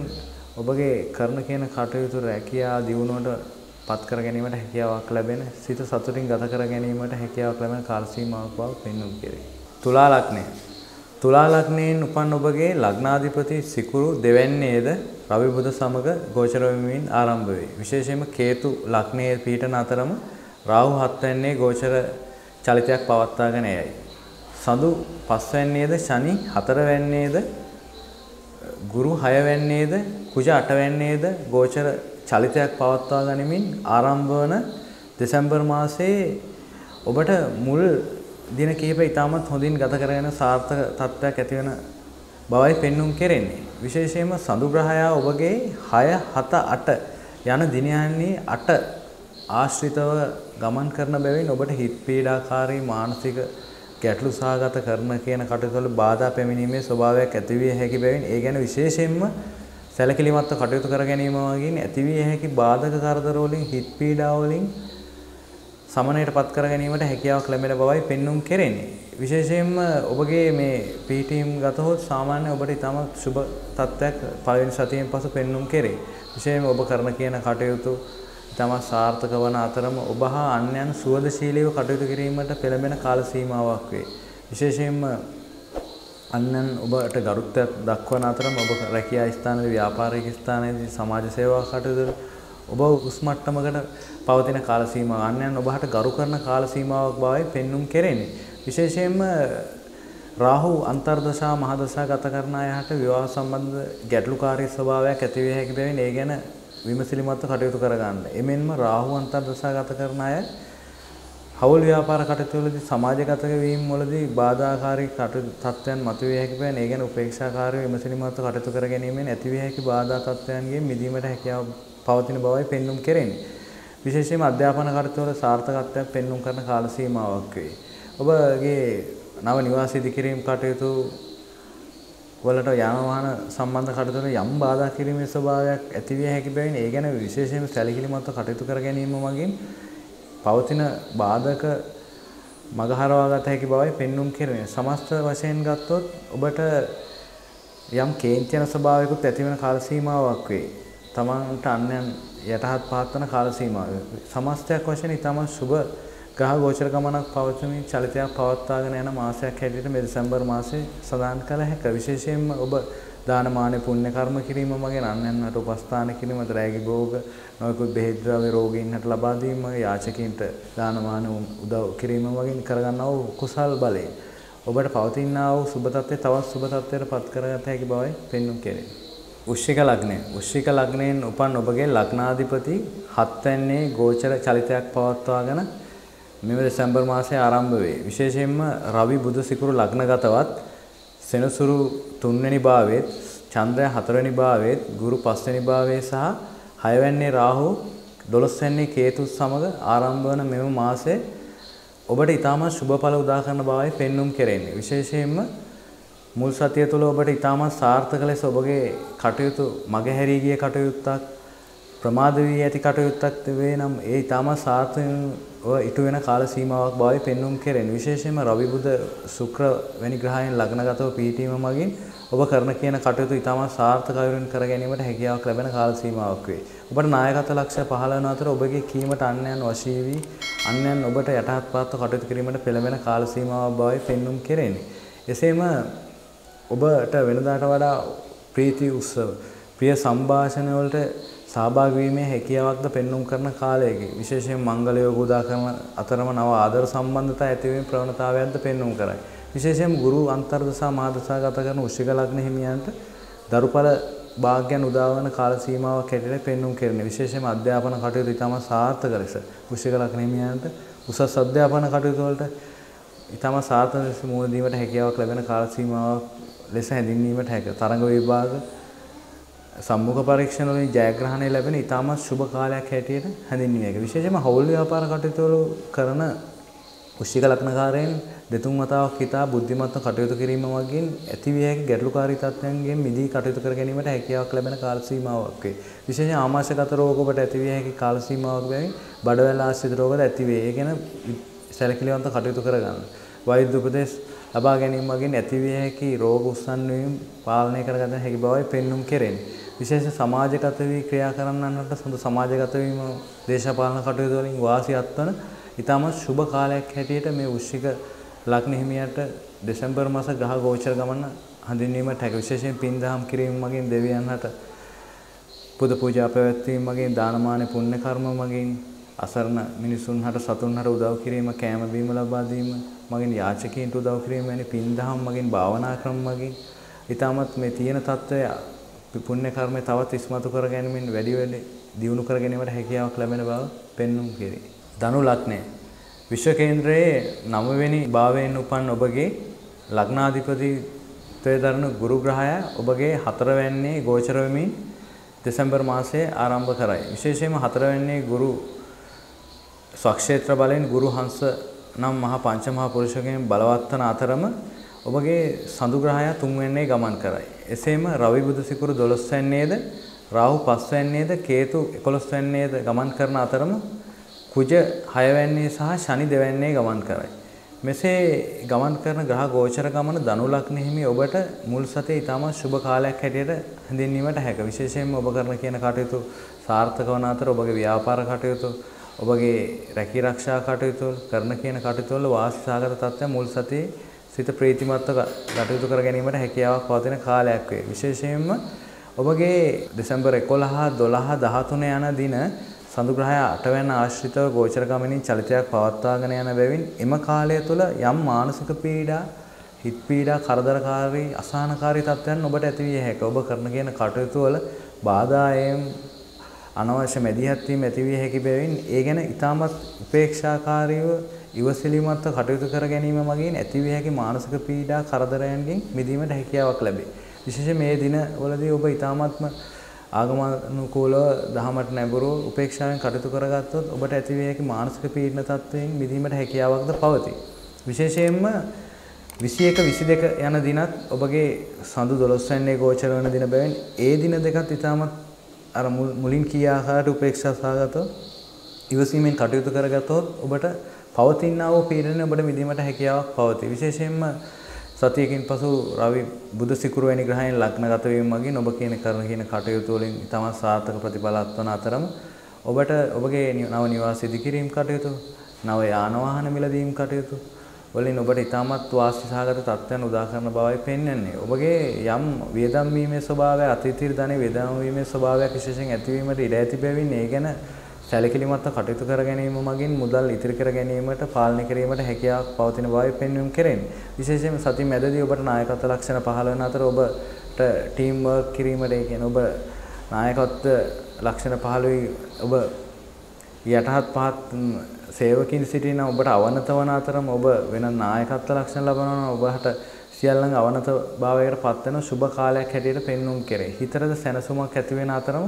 ඔබගේ කරන කියන කටයුතු රැකියා දියුණුවට පත් කර ගැනීමට හැකියාවක් ලැබෙන සිත සතුටින් ගත කර ගැනීමට හැකියාවක් ලැබෙන කාල සීමාවක් බව පෙන්වු කෙරේ. තුලා ලග්නය. තුලා ලග්නයෙන් උපන් ඔබගේ ලග්නාධිපති සිකුරු දෙවැන්නේද රවි බුද සමග ගෝචර වෙමින් ආරම්භ වේ. විශේෂයෙන්ම කේතු ලග්නයේ පීඨන අතරම රාහු හත්වැන්නේ ගෝචර චලිතයක් පවත්වාගෙන යයි. සඳු පස්වැන්නේද ශනි හතරවැන්නේද ගුරු හයවැන්නේද කුජ අටවැන්නේද ගෝචර චලිතයක් පවත්වා ගනිමින් ආරම්භ වන දෙසැම්බර් මාසයේ ඔබට මුල් දින කිහිප ඉතාමත් හොඳින් ගත කරගෙන සාර්ථක තත්ත්වයක් ඇති වෙන බවයි පෙන්눔 කෙරෙන්නේ. විශේෂයෙන්ම සඳු ග්‍රහයා ඔබගේ 6 7 8 යන දිනයන්හි 8 ආශ්‍රිතව ගමන් කරන බැවින් ඔබට හිත් පීඩාකාරී මානසික ගැටලු සහගත කරන කියන කටයුතු බාධා පැමිණීමේ ස්වභාවයක් ඇතිවිය හැකි බැවින් ඒ ගැන විශේෂයෙන්ම සැලකිලිමත්ව කටයුතු කර ගැනීම වගේම ඇතිවිය හැකි බාධක කරදර වලින් හිත් පීඩා වලින් සමනයට පත් කර ගැනීමට හැකියාවක් ලැබෙන බවයි පෙන්눔 කෙරෙන්නේ. විශේෂයෙන්ම ඔබගේ මේ PTM ගතහොත් සාමාන්‍ය ඔබට ඉතාමත් සුබ තත්ත්වයක් පළවෙනි සතියෙන් පසු පෙන්눔 කෙරේ. විශේෂයෙන්ම ඔබ කරන කියන කටයුතු ඉතාමත් සාර්ථක වන අතරම ඔබ හා අන්‍යයන් සුවදශීලීව කටයුතු කිරීමට පෙළඹෙන කාල සීමාවක් වේ. විශේෂයෙන්ම අන්‍යයන් ඔබට ගරුත්වයක් දක්වන අතරම ඔබ රැකියා ස්ථානයේ ව්‍යාපාරික ස්ථානයේදී සමාජ සේවා කටයුතු ඔබ උස් මට්ටමකට පවතින කාල සීමාව අන්‍යයන් ඔබට ගරු කරන කාල සීමාවක් බවයි පෙන්눔 කෙරෙන්නේ. විශේෂයෙන්ම රාහු අන්තර්දශා මහදශා ගත කරන අයට විවාහ සම්බන්ධ ගැටලුකාරී ස්වභාවයක් ඇති විය හැකි බැවින් ඒ ගැන විමසිලිමත්ව කටයුතු කරගන්න. එමෙන්ම රාහු අන්තර්දශා ගත කරන අය හවුල් ව්‍යාපාර කටයුතුවලදී සමාජගත වීම වලදී බාධාකාරී කටයුතු තත්ත්වයන් මතුවිය හැකි බැවින් ඒ ගැන උපේක්ෂාකාරීව විමසිලිමත්ව කටයුතු කර ගැනීමෙන් ඇතිවිය හැකි බාධා තත්ත්වයන්ගෙන් මිදීමට හැකියාව පවතින බවයි පෙන්눔 කෙරෙන්නේ. විශේෂයෙන්ම අධ්‍යාපන කටයුතු වල සාර්ථකත්වයක් පෙන්눔 කරන කාල සීමාවක් වේ. ඔබගේ නව නිවාස ඉදිකිරීම කටයුතු වලට යාන වාහන සම්බන්ධ කටයුතු වල යම් බාධා කිරීමේ ස්වභාවයක් ඇතිවිය හැකි බැවින් ඒ ගැන විශේෂයෙන්ම සැලකිලිමත්ව කටයුතු කර ගැනීම මගින් පවතින බාධක මගහරවා ගත හැකි බවයි පෙන්눔 කෙරෙන්නේ. සමස්ත වශයෙන් ගත්තොත් ඔබට යම් කේන්ති යන ස්වභාවයකුත් ඇති වෙන කාල සීමාවක් වේ. තමන්ට අන්‍යයන් යටහත් පහත් වන කාල සීමාව. සමස්තයක් වශයෙන් ඊටම සුබ ග්‍රහ ගෝචර ගමනක් පවතිමින් චලිතයක් පවත්වාගෙන යන මාසයක් හැටියට මේ දෙසැම්බර් මාසයේ සඳහන් කළ හැක. විශේෂයෙන්ම ඔබ දානමාන පුණ්‍ය කර්ම කිරීම මගින් අන්‍යයන්ට උපස්ථාන කිරීම, දරැගි භෝග, නොයෙකුත් බෙහෙත් ද්‍රව්‍ය රෝගීන්ට ලබා දීම, යාචකීන්ට දානමාන උදව් කිරීම මගින් කරගන්නා වූ කුසල් බලයෙන් ඔබට පවතිනා වූ සුබ තත්ත්වය තවත් සුබ තත්ත්වයට පත් කරගත හැකි බවයි පෙන්වු කෙරේ. වෘශ්චික ලග්නය. වෘශ්චික ලග්නයෙන් උපන් ඔබගේ ලග්නාධිපති හත්වැන්නේ ගෝචර චලිතයක් පවත්වාගෙන මෙම දෙසැම්බර් මාසයේ ආරම්භ වේ. විශේෂයෙන්ම රවි බුධ සිකුරු ලග්නගතවත් සෙනසුරු තුන්වෙනි භාවයේත් චන්ද්‍රය හතරවෙනි භාවයේත් ගුරු පස්වෙනි භාවයේ සහ හයවැන්නේ රාහු 12 වෙනි කේතු සමග ආරම්භ වන මෙම මාසයේ ඔබට ඊටමත් සුබඵල උදා කරන බවයි පෙන්눔 කෙරෙන්නේ. විශේෂයෙන්ම මුල් සතිය තුළ ඔබට ඊටමත් සාර්ථක ලෙස ඔබගේ කටයුතු මගහැරී ගිය කටයුත්තක් ප්‍රමාද වී ඇති කටයුත්තක් වේ නම් ඒ ඊටම සාර්ථකව ඉටු වෙන කාල සීමාවක් බවයි පෙන්눔 කෙරෙන. විශේෂයෙන්ම රවි බුධ ශුක්‍ර වැනි ග්‍රහයන් ලග්නගතව පීඨීම මගින් ඔබ කරන කියන කටයුතු ඊටම සාර්ථකවයෙන් කර ගැනීමට හැකියාවක් ලැබෙන කාල සීමාවක් වේ. ඔබට නායකත්ව ලක්ෂ්‍ය පහළ වන අතර ඔබගේ කීමට අන්‍යයන් වශී වී අන්‍යයන් ඔබට යටහත් පාත්ව කටයුතු කිරීමට පෙළඹෙන කාල සීමාවක් බවයි පෙන්눔 කෙරෙන්නේ. එසේම ඔබට වෙනදාට වඩා ප්‍රීති උත්සව ප්‍රිය සම්භාෂණ වලට සහභාගී වීමේ හැකියාවක්ද පෙන්눔 කරන කාලයකයි. විශේෂයෙන් මංගලයෝග උදා කරන අතරම නව ආදර සම්බන්ධතා ඇතිවීම ප්‍රවණතාවයක්ද පෙන්눔 කරයි. විශේෂයෙන් ගුරු අන්තර්දසා මාදසා ගත කරන උෂික ලග්න හිමියන්ට දරුඵල භාග්‍යයන් උදාවන කාල සීමාවක් හැටියට පෙන්눔 කෙරෙන විශේෂයෙන්ම අධ්‍යාපන කටයුතු ඉතාම සාර්ථක ලෙස කුෂික ලක්ෂණීයන්ට උසස් අධ්‍යාපන කටයුතු වලට ඉතාම සාර්ථක ලෙස මුහුණ දීමට හැකියාවක් ලැබෙන කාල සීමාවක් ලෙස හැඳින්වීමට හැක. තරඟ විභාග සම්මුඛ පරීක්ෂණ වලින් ජයග්‍රහණය ලැබෙන ඉතාමත් සුබ කාලයක් හැටියට හැඳින්විය හැකියි. විශේෂයෙන්ම හවුල් ව්‍යාපාර කටයුතු වල කරන වෘශ්චික ලග්නකාරයන් දෙතුන් වතාවක් හිතා බුද්ධිමත්ව කටයුතු කිරීම මගින් ඇතිවිය හැකි ගැටලුකාරී තත්ත්වයන්ගෙන් මිදී කටයුතු කර ගැනීමට හැකියාවක් ලැබෙන කාල සීමාවක් වේ. විශේෂයෙන් ආමාශයගත රෝග ඔබට ඇතිවිය හැකි කාල සීමාවක් බැවින් බඩවැල් ආශ්‍රිත රෝගද ඇතිවේ. ඒ ගැන සැලකිලිවන්ත කටයුතු කරගන්න. වෛද්‍ය උපදෙස් ලබා ගැනීම මගින් ඇතිවිය හැකි රෝග උස්සන් වීම පාලනය කරගත හැකි බවයි පෙන්눔 කෙරෙන්නේ. විශේෂ සමාජගත වී ක්‍රියා කරන්නන්ට සඳ සමාජගත වීම දේශපාලන කටයුතු වලින් වාසියත් වන ඊටමත් සුබ කාලයක් හැටියට මේ උශ්‍රික ලග්න හිමියට දෙසැම්බර් මාස ග්‍රහ ගෝචර ගමන හඳුන්වීමට හැක විශේෂයෙන් පින්දහම් කිරීම මගින් දෙවියන්ට පුද පූජා පැවැත්වීම මගින් දානමාන පුණ්‍ය කර්ම මගින් අසරණ මිනිසුන් හට සතුන් හට උදව් කිරීම කෑම බීම ලබා දීම මගෙන් යාචකයන්ට උදව් කිරීම වැනි පින්දහම් මගෙන් භාවනා ක්‍රම මගින් ඊටමත් මේ තියෙන తত্ত্বය පුණ්‍ය කර්මය තවත් ඉස්මතු කර ගැනීමෙන් වැඩි වැඩි දියුණු කර ගැනීමට හැකියාවක් ලැබෙන බව පෙන්눔 කෙරේ. ධනු ලග්නය විශ්ව කේන්ද්‍රයේ 9 වෙනි භාවයෙන් උපන් ඔබගේ ලග්නාධිපති තේ දරන ගුරු ග්‍රහය ඔබගේ හතරවැන්නේ ගෝචර වෙමින් දෙසැම්බර් මාසයේ ආරම්භ කරයි. විශේෂයෙන්ම හතරවැන්නේ ගුරු ස්වක්ෂේත්‍ර බලෙන් ගුරු හංස නම් මහා පංචමහා පුරුෂකයන් බලවත් වන අතරම ඔබගේ සඳු ග්‍රහය තුන්වැන්නේ ගමන් කරයි. එසේම රවි බුදු සිකුරු 12 වැන්නේද රාහු 5 වැන්නේද කේතු 11 වැන්නේද ගමන් කරන අතරම කුජ 6 වැන්නේ සහ ශනි දෙවැන්නේ ගමන් කරයි. මෙසේ ගමන් කරන ග්‍රහ ගෝචර ගමන ධනු ලග්න හිමි ඔබට මුල් සතියේ ඊටම සුබ කාලයක් හැටියට හැඳින්වීමට හැක. විශේෂයෙන්ම ඔබ කරන කියන කටයුතු සාර්ථක වන අතර ඔබගේ ව්‍යාපාර කටයුතු ඔබගේ රැකී ආරක්ෂා කටයුතු කරන කියන කටයුතු වල වාසිසහගත තත්ත්වය මුල් සතියේ සිත ප්‍රීතිමත්ව කටයුතු කර ගැනීමට හැකියාවක් පවතින කාලයක් වේ. විශේෂයෙන්ම ඔබගේ දෙසැම්බර් 11 12 13 යන දින සඳු ග්‍රහය අටවැන්න ආශ්‍රිතව ගෝචර ගමනින් චලිතයක් පවත්වාගෙන යන බැවින් එම කාලය තුළ යම් මානසික පීඩා, හිත් පීඩා, කරදරකාරී, අසහනකාරී තත්ත්වයන් ඔබට ඇති විය හැකියි. ඔබ කරන කියන කටයුතු වල බාධායම් අනවශ්‍ය මැදිහත් වීම ඇති විය හැකි බැවින් ඒ ගැන ඊටමත් උපේක්ෂාකාරීව ඉවසිලිමත්ව කටයුතු කර ගැනීම මගින් ඇති විය හැකි මානසික පීඩා කරදරයන්ගෙන් මිදීමට හැකියාවක් ලැබේ. විශේෂයෙන් මේ දිනවලදී ඔබ ඊටමත්ම ආගමනුකූලව දහමට නැඹුරු උපේක්ෂාවෙන් කටයුතු කරගත්තොත් ඔබට ඇති විය හැකි මානසික පීඩන තත්ත්වයෙන් මිදීමට හැකියාවක්ද පවතී. විශේෂයෙන්ම 21 22 යන දිනත් ඔබගේ සඳු 12 වෙනිදා ගෝචර වන දින බැවින් ඒ දින දෙකත් ඊටමත් අර මුලින් කී ආකාරයට උපේක්ෂා සහගතව ඉවසීමෙන් කටයුතු කරගත්තොත් ඔබට පවතිනා වූ පීඩනය ඔබට මිදීමට හැකියාවක් පවතී. විශේෂයෙන්ම සතියකින් පසු රවි බුධ සිකුරු වැනි ග්‍රහයන් ලග්නගත වීම මගින් ඔබ කියන කරන කියන කටයුතු වලින් තමන් සාර්ථක ප්‍රතිඵලත් වන අතරම ඔබට ඔබගේ නව නිවාස ඉදිකිරීම කටයුතු නව යාන වාහන මිලදීම් කටයුතු වලින් ඔබට ඉතාමත් වාසි සහගත තත්ත්වයන් උදා කරන බවයි පෙන්වන්නේ. ඔබගේ යම් වියදම් වීමේ ස්වභාවය අතීතීර ධනෙ වියදම් වීමේ ස්වභාවයක් විශේෂයෙන් ඇතිවීමට ඉඩ ඇති බැවින් ඒ ගැන සැලකිලිමත්ව කටයුතු කර ගැනීම මගින් මුදල් ඉතිරි කර ගැනීමට පාලනය කිරීමට හැකියාවක් පවතින බවයි පෙන්වීම කෙරෙන්නේ. විශේෂයෙන්ම සති මැදදී ඔබට නායකත්ව ලක්ෂණ පහළ වෙන අතර ඔබට ටීම් වර්ක් කිරීමට ඒ කියන්නේ ඔබ නායකත්ව ලක්ෂණ පහළ වී ඔබ යටහත් පහත් සේවකින් සිටින ඔබට අවනත වන අතරම ඔබ වෙන නායකත්ව ලක්ෂණ ලබනවා ඔබට සියල්ලන් අවනත භාවයකට පත් වෙන සුබ කාලයක් හැටියට පෙන්වුම් කෙරේ. හිතරද සැනසුමක් ඇති වෙන අතරම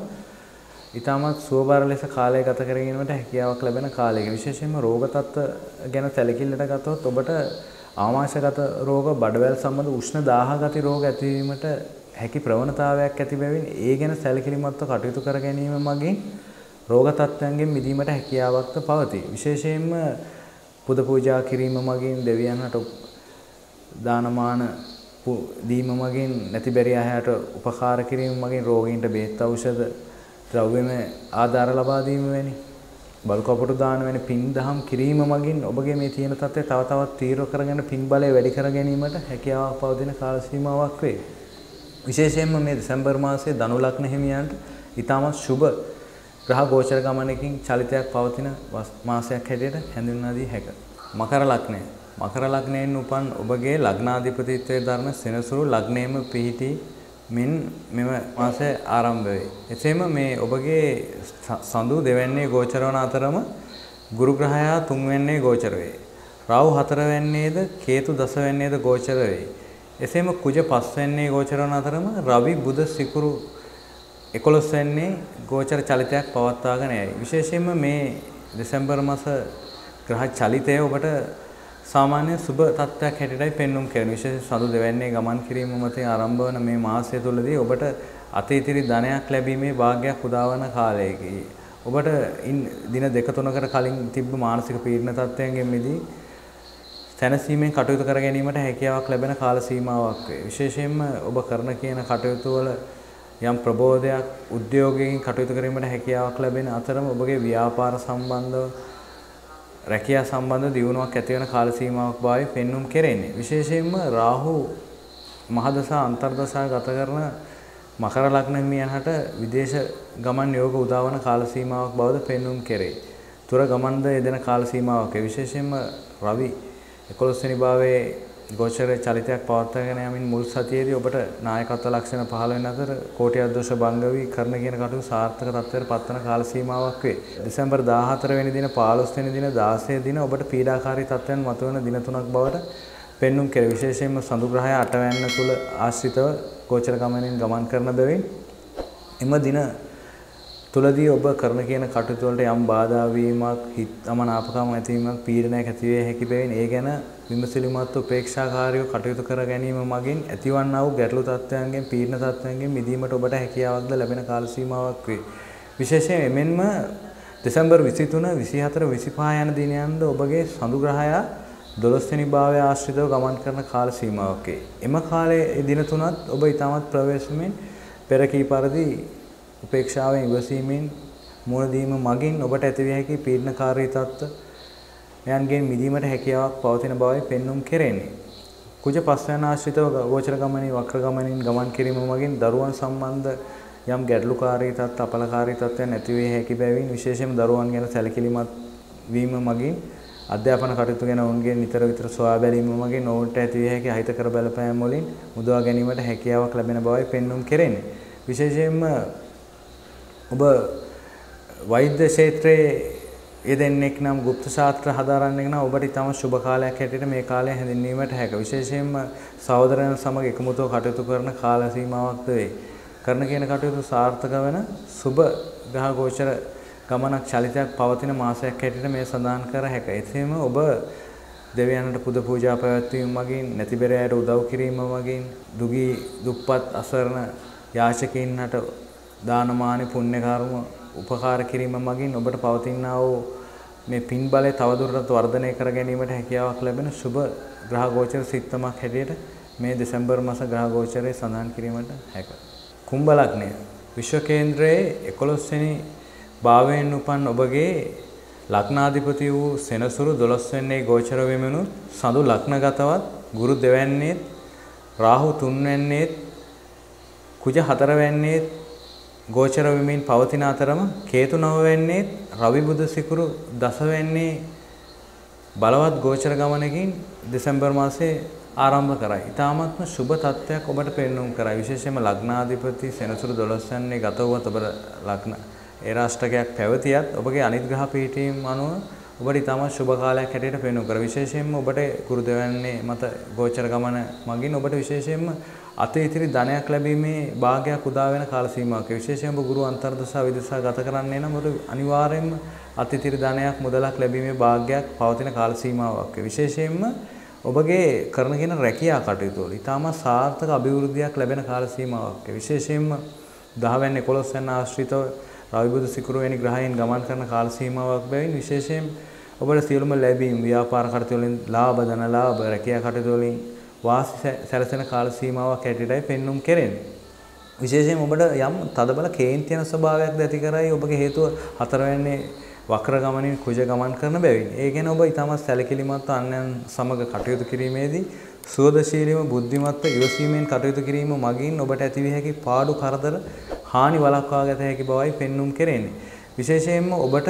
ඊටමත් සුවබර ලෙස කාලය ගත කර ගැනීමට හැකියාවක් ලැබෙන කාලයක විශේෂයෙන්ම රෝග තත්ත්ව ගැන සැලකිල්ලට ගතොත් ඔබට ආමාශයගත රෝග බඩවැල් සම්බන්ධ උෂ්ණ දාහ ගති රෝග ඇතිවීමට හැකි ප්‍රවණතාවයක් ඇති බැවින් ඒ ගැන සැලකිලිමත්ව කටයුතු කර ගැනීම මගින් රෝග තත්ත්වයන්ගෙන් මිදීමට හැකියාවක්ද පවතී. විශේෂයෙන්ම පුද පූජා කිරීම මගින් දෙවියන්ට දානමාන දීම මගින් නැති බැරි අයට උපකාර කිරීම මගින් රෝගීන්ට බෙහෙත් ඖෂධ ද්‍රව්‍යමය ආධාර ලබා දීම වැනි බල් කපටු දාන වැනි පින් දහම් කිරීම මගින් ඔබගේ මේ තියෙන තත්ත්වය තව තවත් තීව්‍ර කරගෙන පින් බලය වැඩි කර ගැනීමට හැකියාවක් පවතින කාල සීමාවක් වේ. විශේෂයෙන්ම මේ දෙසැම්බර් මාසයේ ධනු ලග්න හිමියන්ට ඊටමත් සුබ ග්‍රහ ගෝචර ගමනකින් චලිතයක් පවතින මාසයක් හැටියට හැඳින්වා දී හැක. මකර ලග්නය මකර ලග්නයෙන් උපන් ඔබගේ ලග්නාධිපතිත්වයේ දරන සෙනසුරු ලග්නයේම පිහිටි මින් මෙම මාසය ආරම්භ වේ. එසේම මේ ඔබගේ සඳු දෙවැන්නේ ගෝචර වන අතරම ගුරු ග්‍රහයා තුන්වැන්නේ ගෝචර වේ. රාහු හතරවැන්නේද කේතු දසවැන්නේද ගෝචර වේ. එසේම කුජ පස්වැන්නේ ගෝචර වන අතරම රවි බුධ සිකුරු 11 වෙන්නේ ගෝචර චලිතයක් පවත්වාගෙන යයි. විශේෂයෙන්ම මේ දෙසැම්බර් මාස ග්‍රහ චලිතය ඔබට සාමාන්‍ය සුබ තත්ත්වයක් හැටියටයි පෙන්눔 කරන. විශේෂ සඳු දෙවැන්නේ ගමන් කිරීම මතින් ආරම්භ වන මේ මාසය තුළදී ඔබට අතීතිරි ධනයක් ලැබීමේ වාග්යක් උදාවන කාලයකි. ඔබට දින දෙක තුනකට කලින් තිබ්බ මානසික පීඩන තත්ත්වයන්ගෙන් මිදී තැනසීමෙන් කටයුතු කර ගැනීමට හැකියාවක් ලැබෙන කාල සීමාවක් වේ. විශේෂයෙන්ම ඔබ කරන කියන කටයුතු වල යම් ප්‍රබෝධයක් උද්‍යෝගයකින් කටයුතු කිරීමට හැකියාවක් ලැබෙන අතරම ඔබගේ ව්‍යාපාර සම්බන්ධව රැකියා සම්බන්ධ දියුණුවක් ඇති වෙන කාල සීමාවක් බවයි පෙන්눔 කෙරෙන්නේ. විශේෂයෙන්ම රාහු මහදසා අන්තර්දසා ගත කරන මකර ලග්න හිමියන්ට විදේශ ගමන් යෝග උදාවන කාල සීමාවක් බවද පෙන්눔 කෙරේ. තුර ගමන්ද යෙදෙන කාල සීමාවක විශේෂයෙන්ම රවි 11 වෙනි භාවයේ ගෝචර චලිතයක් පවත්වාගෙන යමින් මුල් සතියේදී ඔබට නායකත්ව ලක්ෂණ පහළ වෙන අතර කෝටි අද්දෝෂ භංග වී කරන කියන කටයුතු සාර්ථක තත්ත්වයට පත්වන කාල සීමාවක් වේ. දෙසැම්බර් 14 වෙනි දින 15 වෙනි දින 16 දින ඔබට පීඩාකාරී තත්ත්වයන් මතුවන දින තුනක් බවට පෙන්눔 කෙරේ. විශේෂයෙන්ම සඳු ග්‍රහය අටවැන්න තුල ආශ්‍රිතව ගෝචර ගමනින් ගමන් කරන බැවින් එම දින තුලදී ඔබ කරන කියන කටයුතු වලට යම් බාධා වීමක්, හිත අමනාපකම් ඇතිවීමක්, පීඩනයක් ඇති වේ හැකි බැවින් ඒ ගැන විමසිලිමත් උපේක්ෂාකාරීව කටයුතු කර ගැනීම මගින් ඇතිවන්නා වූ ගැටලු තත්ත්වයන්ගෙන්, පීඩන තත්ත්වයන්ගෙන් මිදීමට ඔබට හැකියාවක්ද ලැබෙන කාල සීමාවක් වේ. විශේෂයෙන් එමෙන්ම දෙසැම්බර් 23, 24, 25 යන දිනයන්ද ඔබගේ සඳු ග්‍රහයා 12 වෙනි භාවය ආශ්‍රිතව ගමන් කරන කාල සීමාවක් වේ. එම කාලයේ දින තුනත් ඔබ ඊටමත් ප්‍රවේශමෙන් පෙර කී පරිදි උපේක්ෂාවෙන් ඉවසීමෙන් මුණ දීම මගින් ඔබට ඇතිවිය හැකි පීඩනකාරී තත්ත්ව යන්ගෙන් මිදීමට හැකියාවක් පවතින බවයි පෙන්눔 කෙරෙන්නේ. කුජ පස්වැන්න ආශ්‍රිතව ගෝචර ගමනින් වක්‍ර ගමනින් ගමන් කිරීම මගින් දරුවන් සම්බන්ධ යම් ගැටලුකාරී තත්ත්ව අපලකාරී තත්ත්වයන් ඇතිවිය හැකි බැවින් විශේෂයෙන්ම දරුවන් ගැන සැලකිලිමත් වීම මගින් අධ්‍යාපන කටයුතු ගැන ඔවුන්ගේ නිතර විතර සොයා බැලීම මගින් ඔවුන්ට ඇතිවිය හැකි අහිතකර බලපෑම් වලින් මුදවා ගැනීමට හැකියාවක් ලැබෙන බවයි පෙන්눔 කෙරෙන්නේ. විශේෂයෙන්ම ඔබ වෛද්‍ය ක්ෂේත්‍රයේ යෙදෙන්නෙක් නම් গুপ্ত ශාස්ත්‍ර හදාරන්නෙක් නම් ඔබට ඊටම සුබ කාලයක් හැටියට මේ කාලය හැඳින්වීමට හැක. විශේෂයෙන්ම සහෝදරයන් සමග එකමුතුව කටයුතු කරන කාල සීමාවක් වේ. කරන කියන කටයුතු සාර්ථක වෙන සුබ ග්‍රහ ගෝචර ගමනක් චලිතයක් පවතින මාසයක් හැටියට මේ සඳහන් කර හැක. එසේම ඔබ දෙවියන්ට පුද පූජා පැවැත්වීම මගින් නැතිබෙරයට උදව් කිරීම මගින් දුගී දුප්පත් අසරණ යාචකයින්ට දානමාන පුණ්‍ය කර්ම උපකාර කිරීම මගින් ඔබට පවතිනා වූ මේ පින් බලය තවදුරටත් වර්ධනය කර ගැනීමට හැකියාවක් ලැබෙන සුබ ග්‍රහ ගෝචර සිත්තමක් හැටියට මේ දෙසැම්බර් මාස ග්‍රහ ගෝචරයේ සඳහන් කිරීමට හැක. කුම්භ ලග්නය විශ්ව කේන්ද්‍රයේ 11 වෙනි භාවයෙන් උපන් ඔබගේ ලග්නාධිපති වූ සෙනසුරු 12 වෙනියේ ගෝචර වෙමිනුත් සඳු ලග්නගතවත් ගුරු දෙවැන්නේ රාහු තුන්වැන්නේ කුජ හතරවැන්නේ ගෝචර වෙමින් පවතින අතරම කේතු නව වෙන්නේ රවි බුද සිකුරු දස වෙන්නේ බලවත් ගෝචර ගමනකින් දෙසැම්බර් මාසයේ ආරම්භ කරයි. ඊ타මත්ම සුබ තත්ත්වයක් ඔබට පෙන්වුම් කරයි. විශේෂයෙන්ම ලග්නාධිපති සෙනසුරු 12 යන්නේ ගත වුවත් ඔබ ලග්න ඒ රාෂ්ටකයක් පැවතියත් ඔබගේ අනිත් ග්‍රහ පීඨීම් අනුව ඔබට ඊටමත් සුබ කාලයක් හැටියට පෙන්වු කර. විශේෂයෙන්ම ඔබට ගුරු දෙවන්නේ මත ගෝචර ගමන මගින් ඔබට විශේෂයෙන්ම අතේ ඉතිරි ධනයක් ලැබීමේ භාගයක් උදා වෙන කාල සීමාවක විශේෂයෙන්ම ගුරු අන්තර්දසා විදසා ගත කරන්නේ නම් ඔබට අනිවාර්යයෙන්ම අතේ ඉතිරි ධනයක් මුදලක් ලැබීමේ භාගයක් පවතින කාල සීමාවක් විශේෂයෙන්ම ඔබගේ කරන කියන රැකියා කටයුතු වල ඊටම සාර්ථක අභිවෘද්ධියක් ලැබෙන කාල සීමාවක්. විශේෂයෙන්ම 10 වෙනි 11 වෙනි ආශ්‍රිතව රවි බුදු සිකුරු වැනි ග්‍රහයන් ගමන් කරන කාල සීමාවක් බැවින් විශේෂයෙන් ඔබට සියලුම ලැබීම් ව්‍යාපාර කටයුතු වලින් ලාභ ධන ලාභ රැකියා කටයුතු වලින් වාසි සැලසෙන කාල සීමාවක් හැටියටයි පෙන්눔 කෙරෙන්නේ. විශේෂයෙන් ඔබට යම් තදබල කේන්ති යන ස්වභාවයක්ද ඇති කරයි ඔබගේ හේතුව හතරවැන්නේ වක්‍ර ගමනින් කුජ ගමන් කරන බැවින්. ඒ කියන්නේ ඔබ ඊටමත් සැලකිලිමත් අන්යන් සමග කටයුතු කිරීමේදී සුවදශීලීව බුද්ධිමත්ව ඉවසීමෙන් කටයුතු කිරීම මගින් ඔබට ඇතිවිය හැකි පාඩු කරදර හානි වළක්වා ගත හැකි බවයි පෙන්눔 කෙරෙන්නේ. විශේෂයෙන්ම ඔබට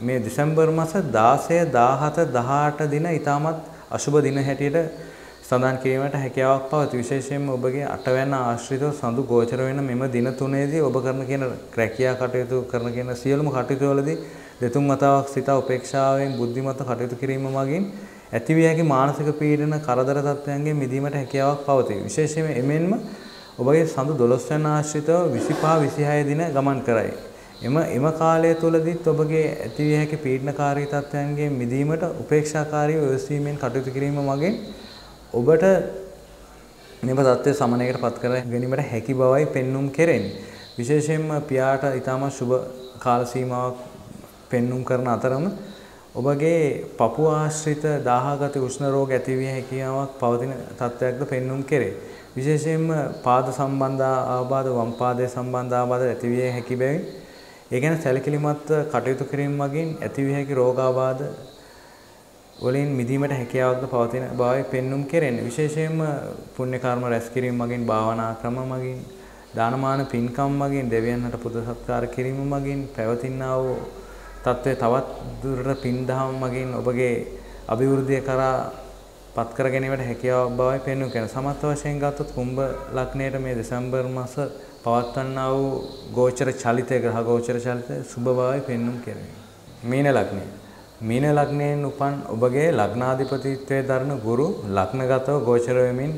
මේ දෙසැම්බර් මාස 16, 17, 18 දින ඊටමත් අශුභ දින හැටියට සඳහන් කිරීමට හැකියාවක් පවතී. විශේෂයෙන්ම ඔබගේ අටවැන්න ආශ්‍රිතව සඳු ගෝචර වෙන මෙම දින තුනේදී ඔබ කරන කියන රැකියා කටයුතු කරන කියන සියලුම කටයුතු වලදී දෙතුන් වතාවක් සිත උපේක්ෂාවෙන් බුද්ධිමත්ව කටයුතු කිරීම මගින් ඇතිවිය හැකි මානසික පීඩන කරදර තත්ත්වයන්ගෙන් මිදීමට හැකියාවක් පවතී. විශේෂයෙන්ම එමෙන්ම ඔබගේ සඳු 12 වෙනි ආශ්‍රිතව 25 26 දින ගමන් කරයි. එම එම කාලය තුලදීත් ඔබගේ ඇතිවිය හැකි පීඩනකාරී තත්ත්වයන්ගෙන් මිදීමට උපේක්ෂාකාරීව යොසීමෙන් කටයුතු කිරීම මගින් ඔබට මෙම தත්ත්වය සමනයකට පත් කර ගැනීමට හැකි බවයි පෙන්눔 කෙරෙන්නේ. විශේෂයෙන්ම පියාට ඊටම සුබ කාල සීමාවක් පෙන්눔 කරන අතරම ඔබගේ පපුව ආශ්‍රිත දාහගත උෂ්ණ රෝග ඇතිවිය හැකියාවක් පවතින තත්ත්වයක්ද පෙන්눔 කෙරේ. විශේෂයෙන්ම පාද සම්බන්ධ ආබාධ වම් පාදයේ සම්බන්ධ ආබාධ ඇතිවිය හැකි බැවින් ඒ ගැන සැලකිලිමත් කටයුතු කිරීම මගින් ඇතිවිය හැකි රෝගාබාධ වලින් මිදීමට හැකියාවක්ද පවතින බවයි පෙන්눔 කෙරෙන්නේ. විශේෂයෙන්ම පුණ්‍ය කර්ම රැස් කිරීම මගින් භාවනා ක්‍රම මගින් දානමාන පින්කම් මගින් දෙවියන්ට පුද සත්කාර කිරීම මගින් පැවතිනා වූ తත්වය තවත් දුරට පින්දහම් මගින් ඔබගේ අභිවෘද්ධිය කරා පත් කර ගැනීමට හැකියාවක් බවයි පෙන්වු කරන. සමත් වශයෙන් ගත්තොත් කුම්භ ලග්නයේ මේ දෙසැම්බර් මාස පවත්වන්නා වූ ගෝචර චලිතය ග්‍රහ ගෝචර චලිතය සුබ බවයි පෙන්වු කරන්නේ. මීන ලග්නය මීන ලග්නයෙන් උපන් ඔබගේ ලග්නාධිපතිත්වයේ දරන ගුරු ලග්නගතව ගෝචර වෙමින්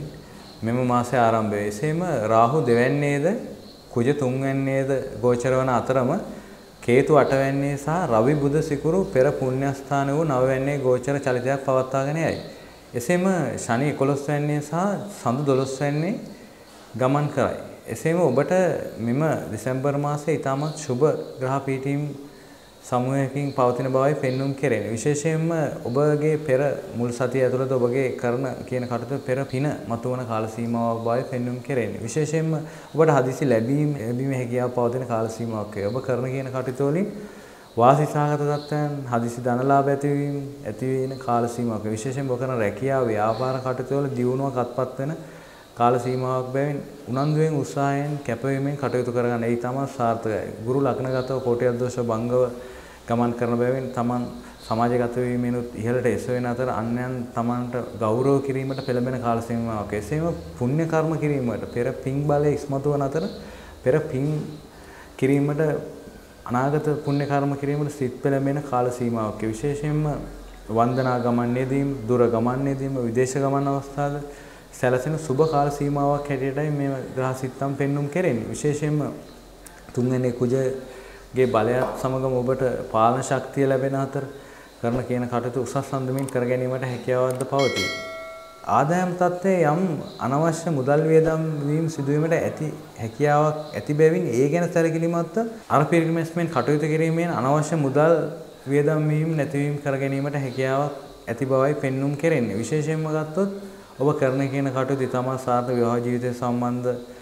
මෙම මාසයේ ආරම්භය. එසේම රාහු දෙවැන්නේද කුජ තුන්වැන්නේද ගෝචර වන අතරම කේතු අටවැන්නේ සහ රවි බුධ සිකුරු පෙර පුණ්‍යස්ථාන වූ නවවැන්නේ ගෝචර චලිතයක් පවත්වාගෙන යයි. එසේම ශනි 11 වැන්නේ සහ සඳු 12 වැන්නේ ගමන් කරයි. එසේම ඔබට මෙම දෙසැම්බර් මාසයේ ඊටමත් සුබ ග්‍රහ පීඨීම් සමූහයකින් පවතින බවයි පෙන්눔 කෙරෙන්නේ. විශේෂයෙන්ම ඔබගේ පෙර මුල් සතිය ඇතුළත ඔබගේ කරන කියන කටයුතු පෙර පින මතුවන කාල සීමාවක් බවයි පෙන්눔 කෙරෙන්නේ. විශේෂයෙන්ම ඔබට හදිසි ලැබීම ලැබීම හැකියාව පවතින කාල සීමාවක් වේ. ඔබ කරන කියන කටයුතු වලින් වාසිසහගත තත්ත්වයන් හදිසි ධනලාභ ඇතිවීම ඇති වෙන කාල සීමාවක්. විශේෂයෙන්ම ඔබ කරන රැකියාව ව්‍යාපාර කටයුතු වල දියුණුවක් අත්පත් වෙන කාල සීමාවක් බැවින් උනන්දුවෙන් උත්සාහයෙන් කැපවීමෙන් කටයුතු කරගන්න. ඒ තමයි සාර්ථකයි. ගුරු ලග්නගතව කෝටියක් දෝෂ භංගව ගමන් කරන බැවින් තමන් සමාජගත වීමෙනුත් ඉහළට එසවෙන අතර අන්යන් තමන්ට ගෞරව කිරීමට පෙළඹෙන කාල සීමාවක්. එසේම පුණ්‍ය කර්ම කිරීමට පෙර පින් බලය ඉස්මතු වන අතර පෙර පින් කිරීමට අනාගත පුණ්‍ය කර්ම කිරීමට සිත් පෙළඹෙන කාල සීමාවක්. විශේෂයෙන්ම වන්දනා ගමන්නේදීම, දුර ගමන්නේදීම, විදේශ ගමන් අවස්ථාවල සැලසෙන සුබ කාල සීමාවක් හැටියටයි මේ ග්‍රහ සිත්තම් පෙන්눔 කෙරෙන්නේ. විශේෂයෙන්ම තුන්වෙනි කුජ ගේ බලයත් සමගම ඔබට පාලන ශක්තිය ලැබෙන අතර කරන කියන කටයුතු උසස් සම්දමින් කර ගැනීමට හැකියාවක්ද පවතී. ආදායම් තත්ත්වයේ යම් අනවශ්‍ය මුදල් වියදම් වීම සිදුවීමට ඇති හැකියාවක් ඇති බැවින් ඒ ගැන සැලකිලිමත්ව අර පිරිමැස්මෙන් කටයුතු කිරීමෙන් අනවශ්‍ය මුදල් වියදම් වීම නැතිවීම කර ගැනීමට හැකියාවක් ඇති බවයි පෙන්눔 කෙරෙන්නේ. විශේෂයෙන්ම ගත්තොත් ඔබ කරන කියන කටයුතු ඉතාමත් සාර්ථක විවාහ ජීවිතය සම්බන්ධ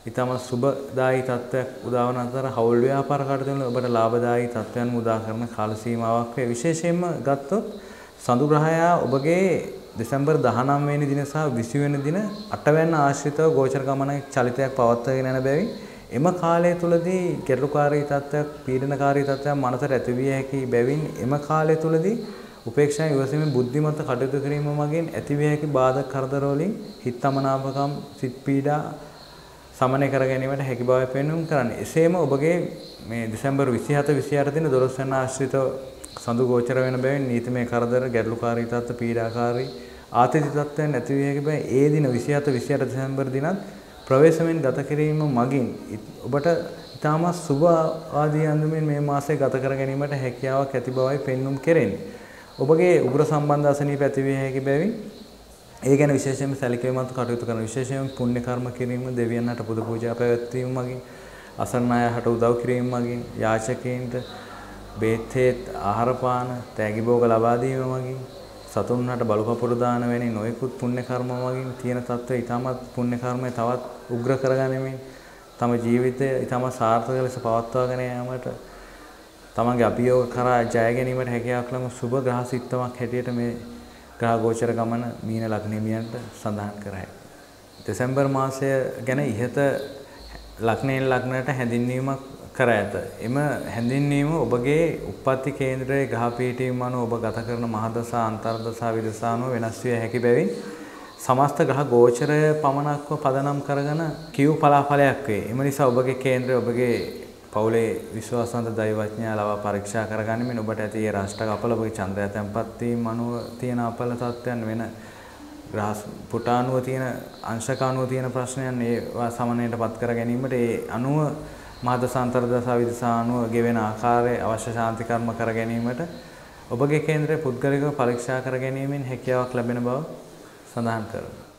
ඊටම සුබදායි තත්ත්වයක් උදා වන අතර හවුල් ව්‍යාපාර කටයුතු ඔබට ලාභදායි තත්ත්වයන් උදා කරන කාල සීමාවක් වේ. විශේෂයෙන්ම ගත්තොත් සඳු ග්‍රහයා ඔබගේ දෙසැම්බර් 19 වෙනි දින සහ 20 වෙනි දින අටවැන්න ආශ්‍රිතව ගෝචර ගමන චලිතයක් පවත්වාගෙන යන බැවින් එම කාලය තුලදී ගැටලුකාරී තත්ත්වයක් පීඩනකාරී තත්ත්වයක් මනසට ඇතිවිය හැකි බැවින් එම කාලය තුලදී උපේක්ෂා ඉවසීමේ බුද්ධිමත් කටයුතු කිරීම මගින් ඇතිවිය හැකි බාධක කරදර වලින් හිතමනාපකම් සිත් පීඩා සමනය කර ගැනීමට හැකි බවයි පෙන්වුම් කරන්නේ. එසේම ඔබගේ මේ දෙසැම්බර් 27 28 දින 12 වෙනි ආශ්‍රිතව සඳු ගෝචර වෙන බැවින් නීතිමය කරදර, ගැටලුකාරී තත්ත්ව, පීඩාකාරී ආතති තත්ත්වයන් ඇති විය හැකි බව ඒ දින 27 28 දෙසැම්බර් දිනත් ප්‍රවේශමෙන් ගත කිරීම මගින් ඔබට ඉතාමත් සුබ ආදී අන්දමින් මේ මාසය ගත කර ගැනීමට හැකියාවක් ඇති බවයි පෙන්눔 කෙරෙන්නේ. ඔබගේ උග්‍ර සම්බන්ධ අසනීප ඇති විය හැකි බැවින් ඒ ගැන විශේෂයෙන්ම සැලකිලිමත් කටයුතු කරන විශේෂයෙන්ම පුණ්‍ය කර්ම කිරීම දෙවියන්ට පුද පූජා පැවැත්වීම මගින් අසරණ අයහට උදව් කිරීම මගින් යාචකයින්ට බේත් ආහාර පාන තෑගි භෝග ලබා දීම මගින් සතුන්හට බලපපුර දාන වැනි නොයෙකුත් පුණ්‍ය කර්ම මගින් තියෙන తත්වය ඊටමත් පුණ්‍ය කර්මය තවත් උග්‍ර කරගැනීමෙන් තම ජීවිතය ඊටම සාර්ථක ලෙස පවත්වාගෙන යාමට තමන්ගේ අභියෝග කරා ජය ගැනීමට හැකියාවක් ලම සුබ ග්‍රහ සිත්තමක් හැටියට මේ ග්‍රහ ගෝචර ගමන මීන ලග්නෙමියන්ට සඳහන් කරයි. දෙසැම්බර් මාසය ගැන ඉහත ලග්නයෙන් ලග්නයට හැඳින්වීමක් කර ඇත. එම හැඳින්වීම ඔබගේ උප්පත්ති කේන්ද්‍රයේ ග්‍රහ පීඨීම් අනුව ඔබ ගත කරන මහදසා අන්තර්දසා විදසා අනුව වෙනස් විය හැකි බැවින් සමස්ත ග්‍රහ ගෝචරය පමණක්ව පදනම් කරගෙන කියු පලාඵලයක් වේ. එම නිසා ඔබගේ කේන්ද්‍රය ඔබගේ පවුලේ විශ්වාසවන්ත දෛවඥයා ලවා පරීක්ෂා කරගනිමින් ඔබට ඇති ඒ රාෂ්ට්‍රක අපල ඔබගේ චන්ද්‍රය තැන්පත් වීම අනුව තියෙන අපල තත්ත්වයන් වෙන ග්‍රහ පුටානුව තියෙන අංශකානුව තියෙන ප්‍රශ්නයන් ඒවා සමනයට පත් කර ගැනීමට ඒ අනුව මහදසාන්තර දසා විදසා අනුව ගෙවෙන ආකාරයේ අවශ්‍ය ශාන්ති කර්ම කර ගැනීමට ඔබගේ කේන්ද්‍රය පුද්ගලිකව පරීක්ෂා කර ගැනීමෙන් හැකියාවක් ලැබෙන බව සඳහන් කරනවා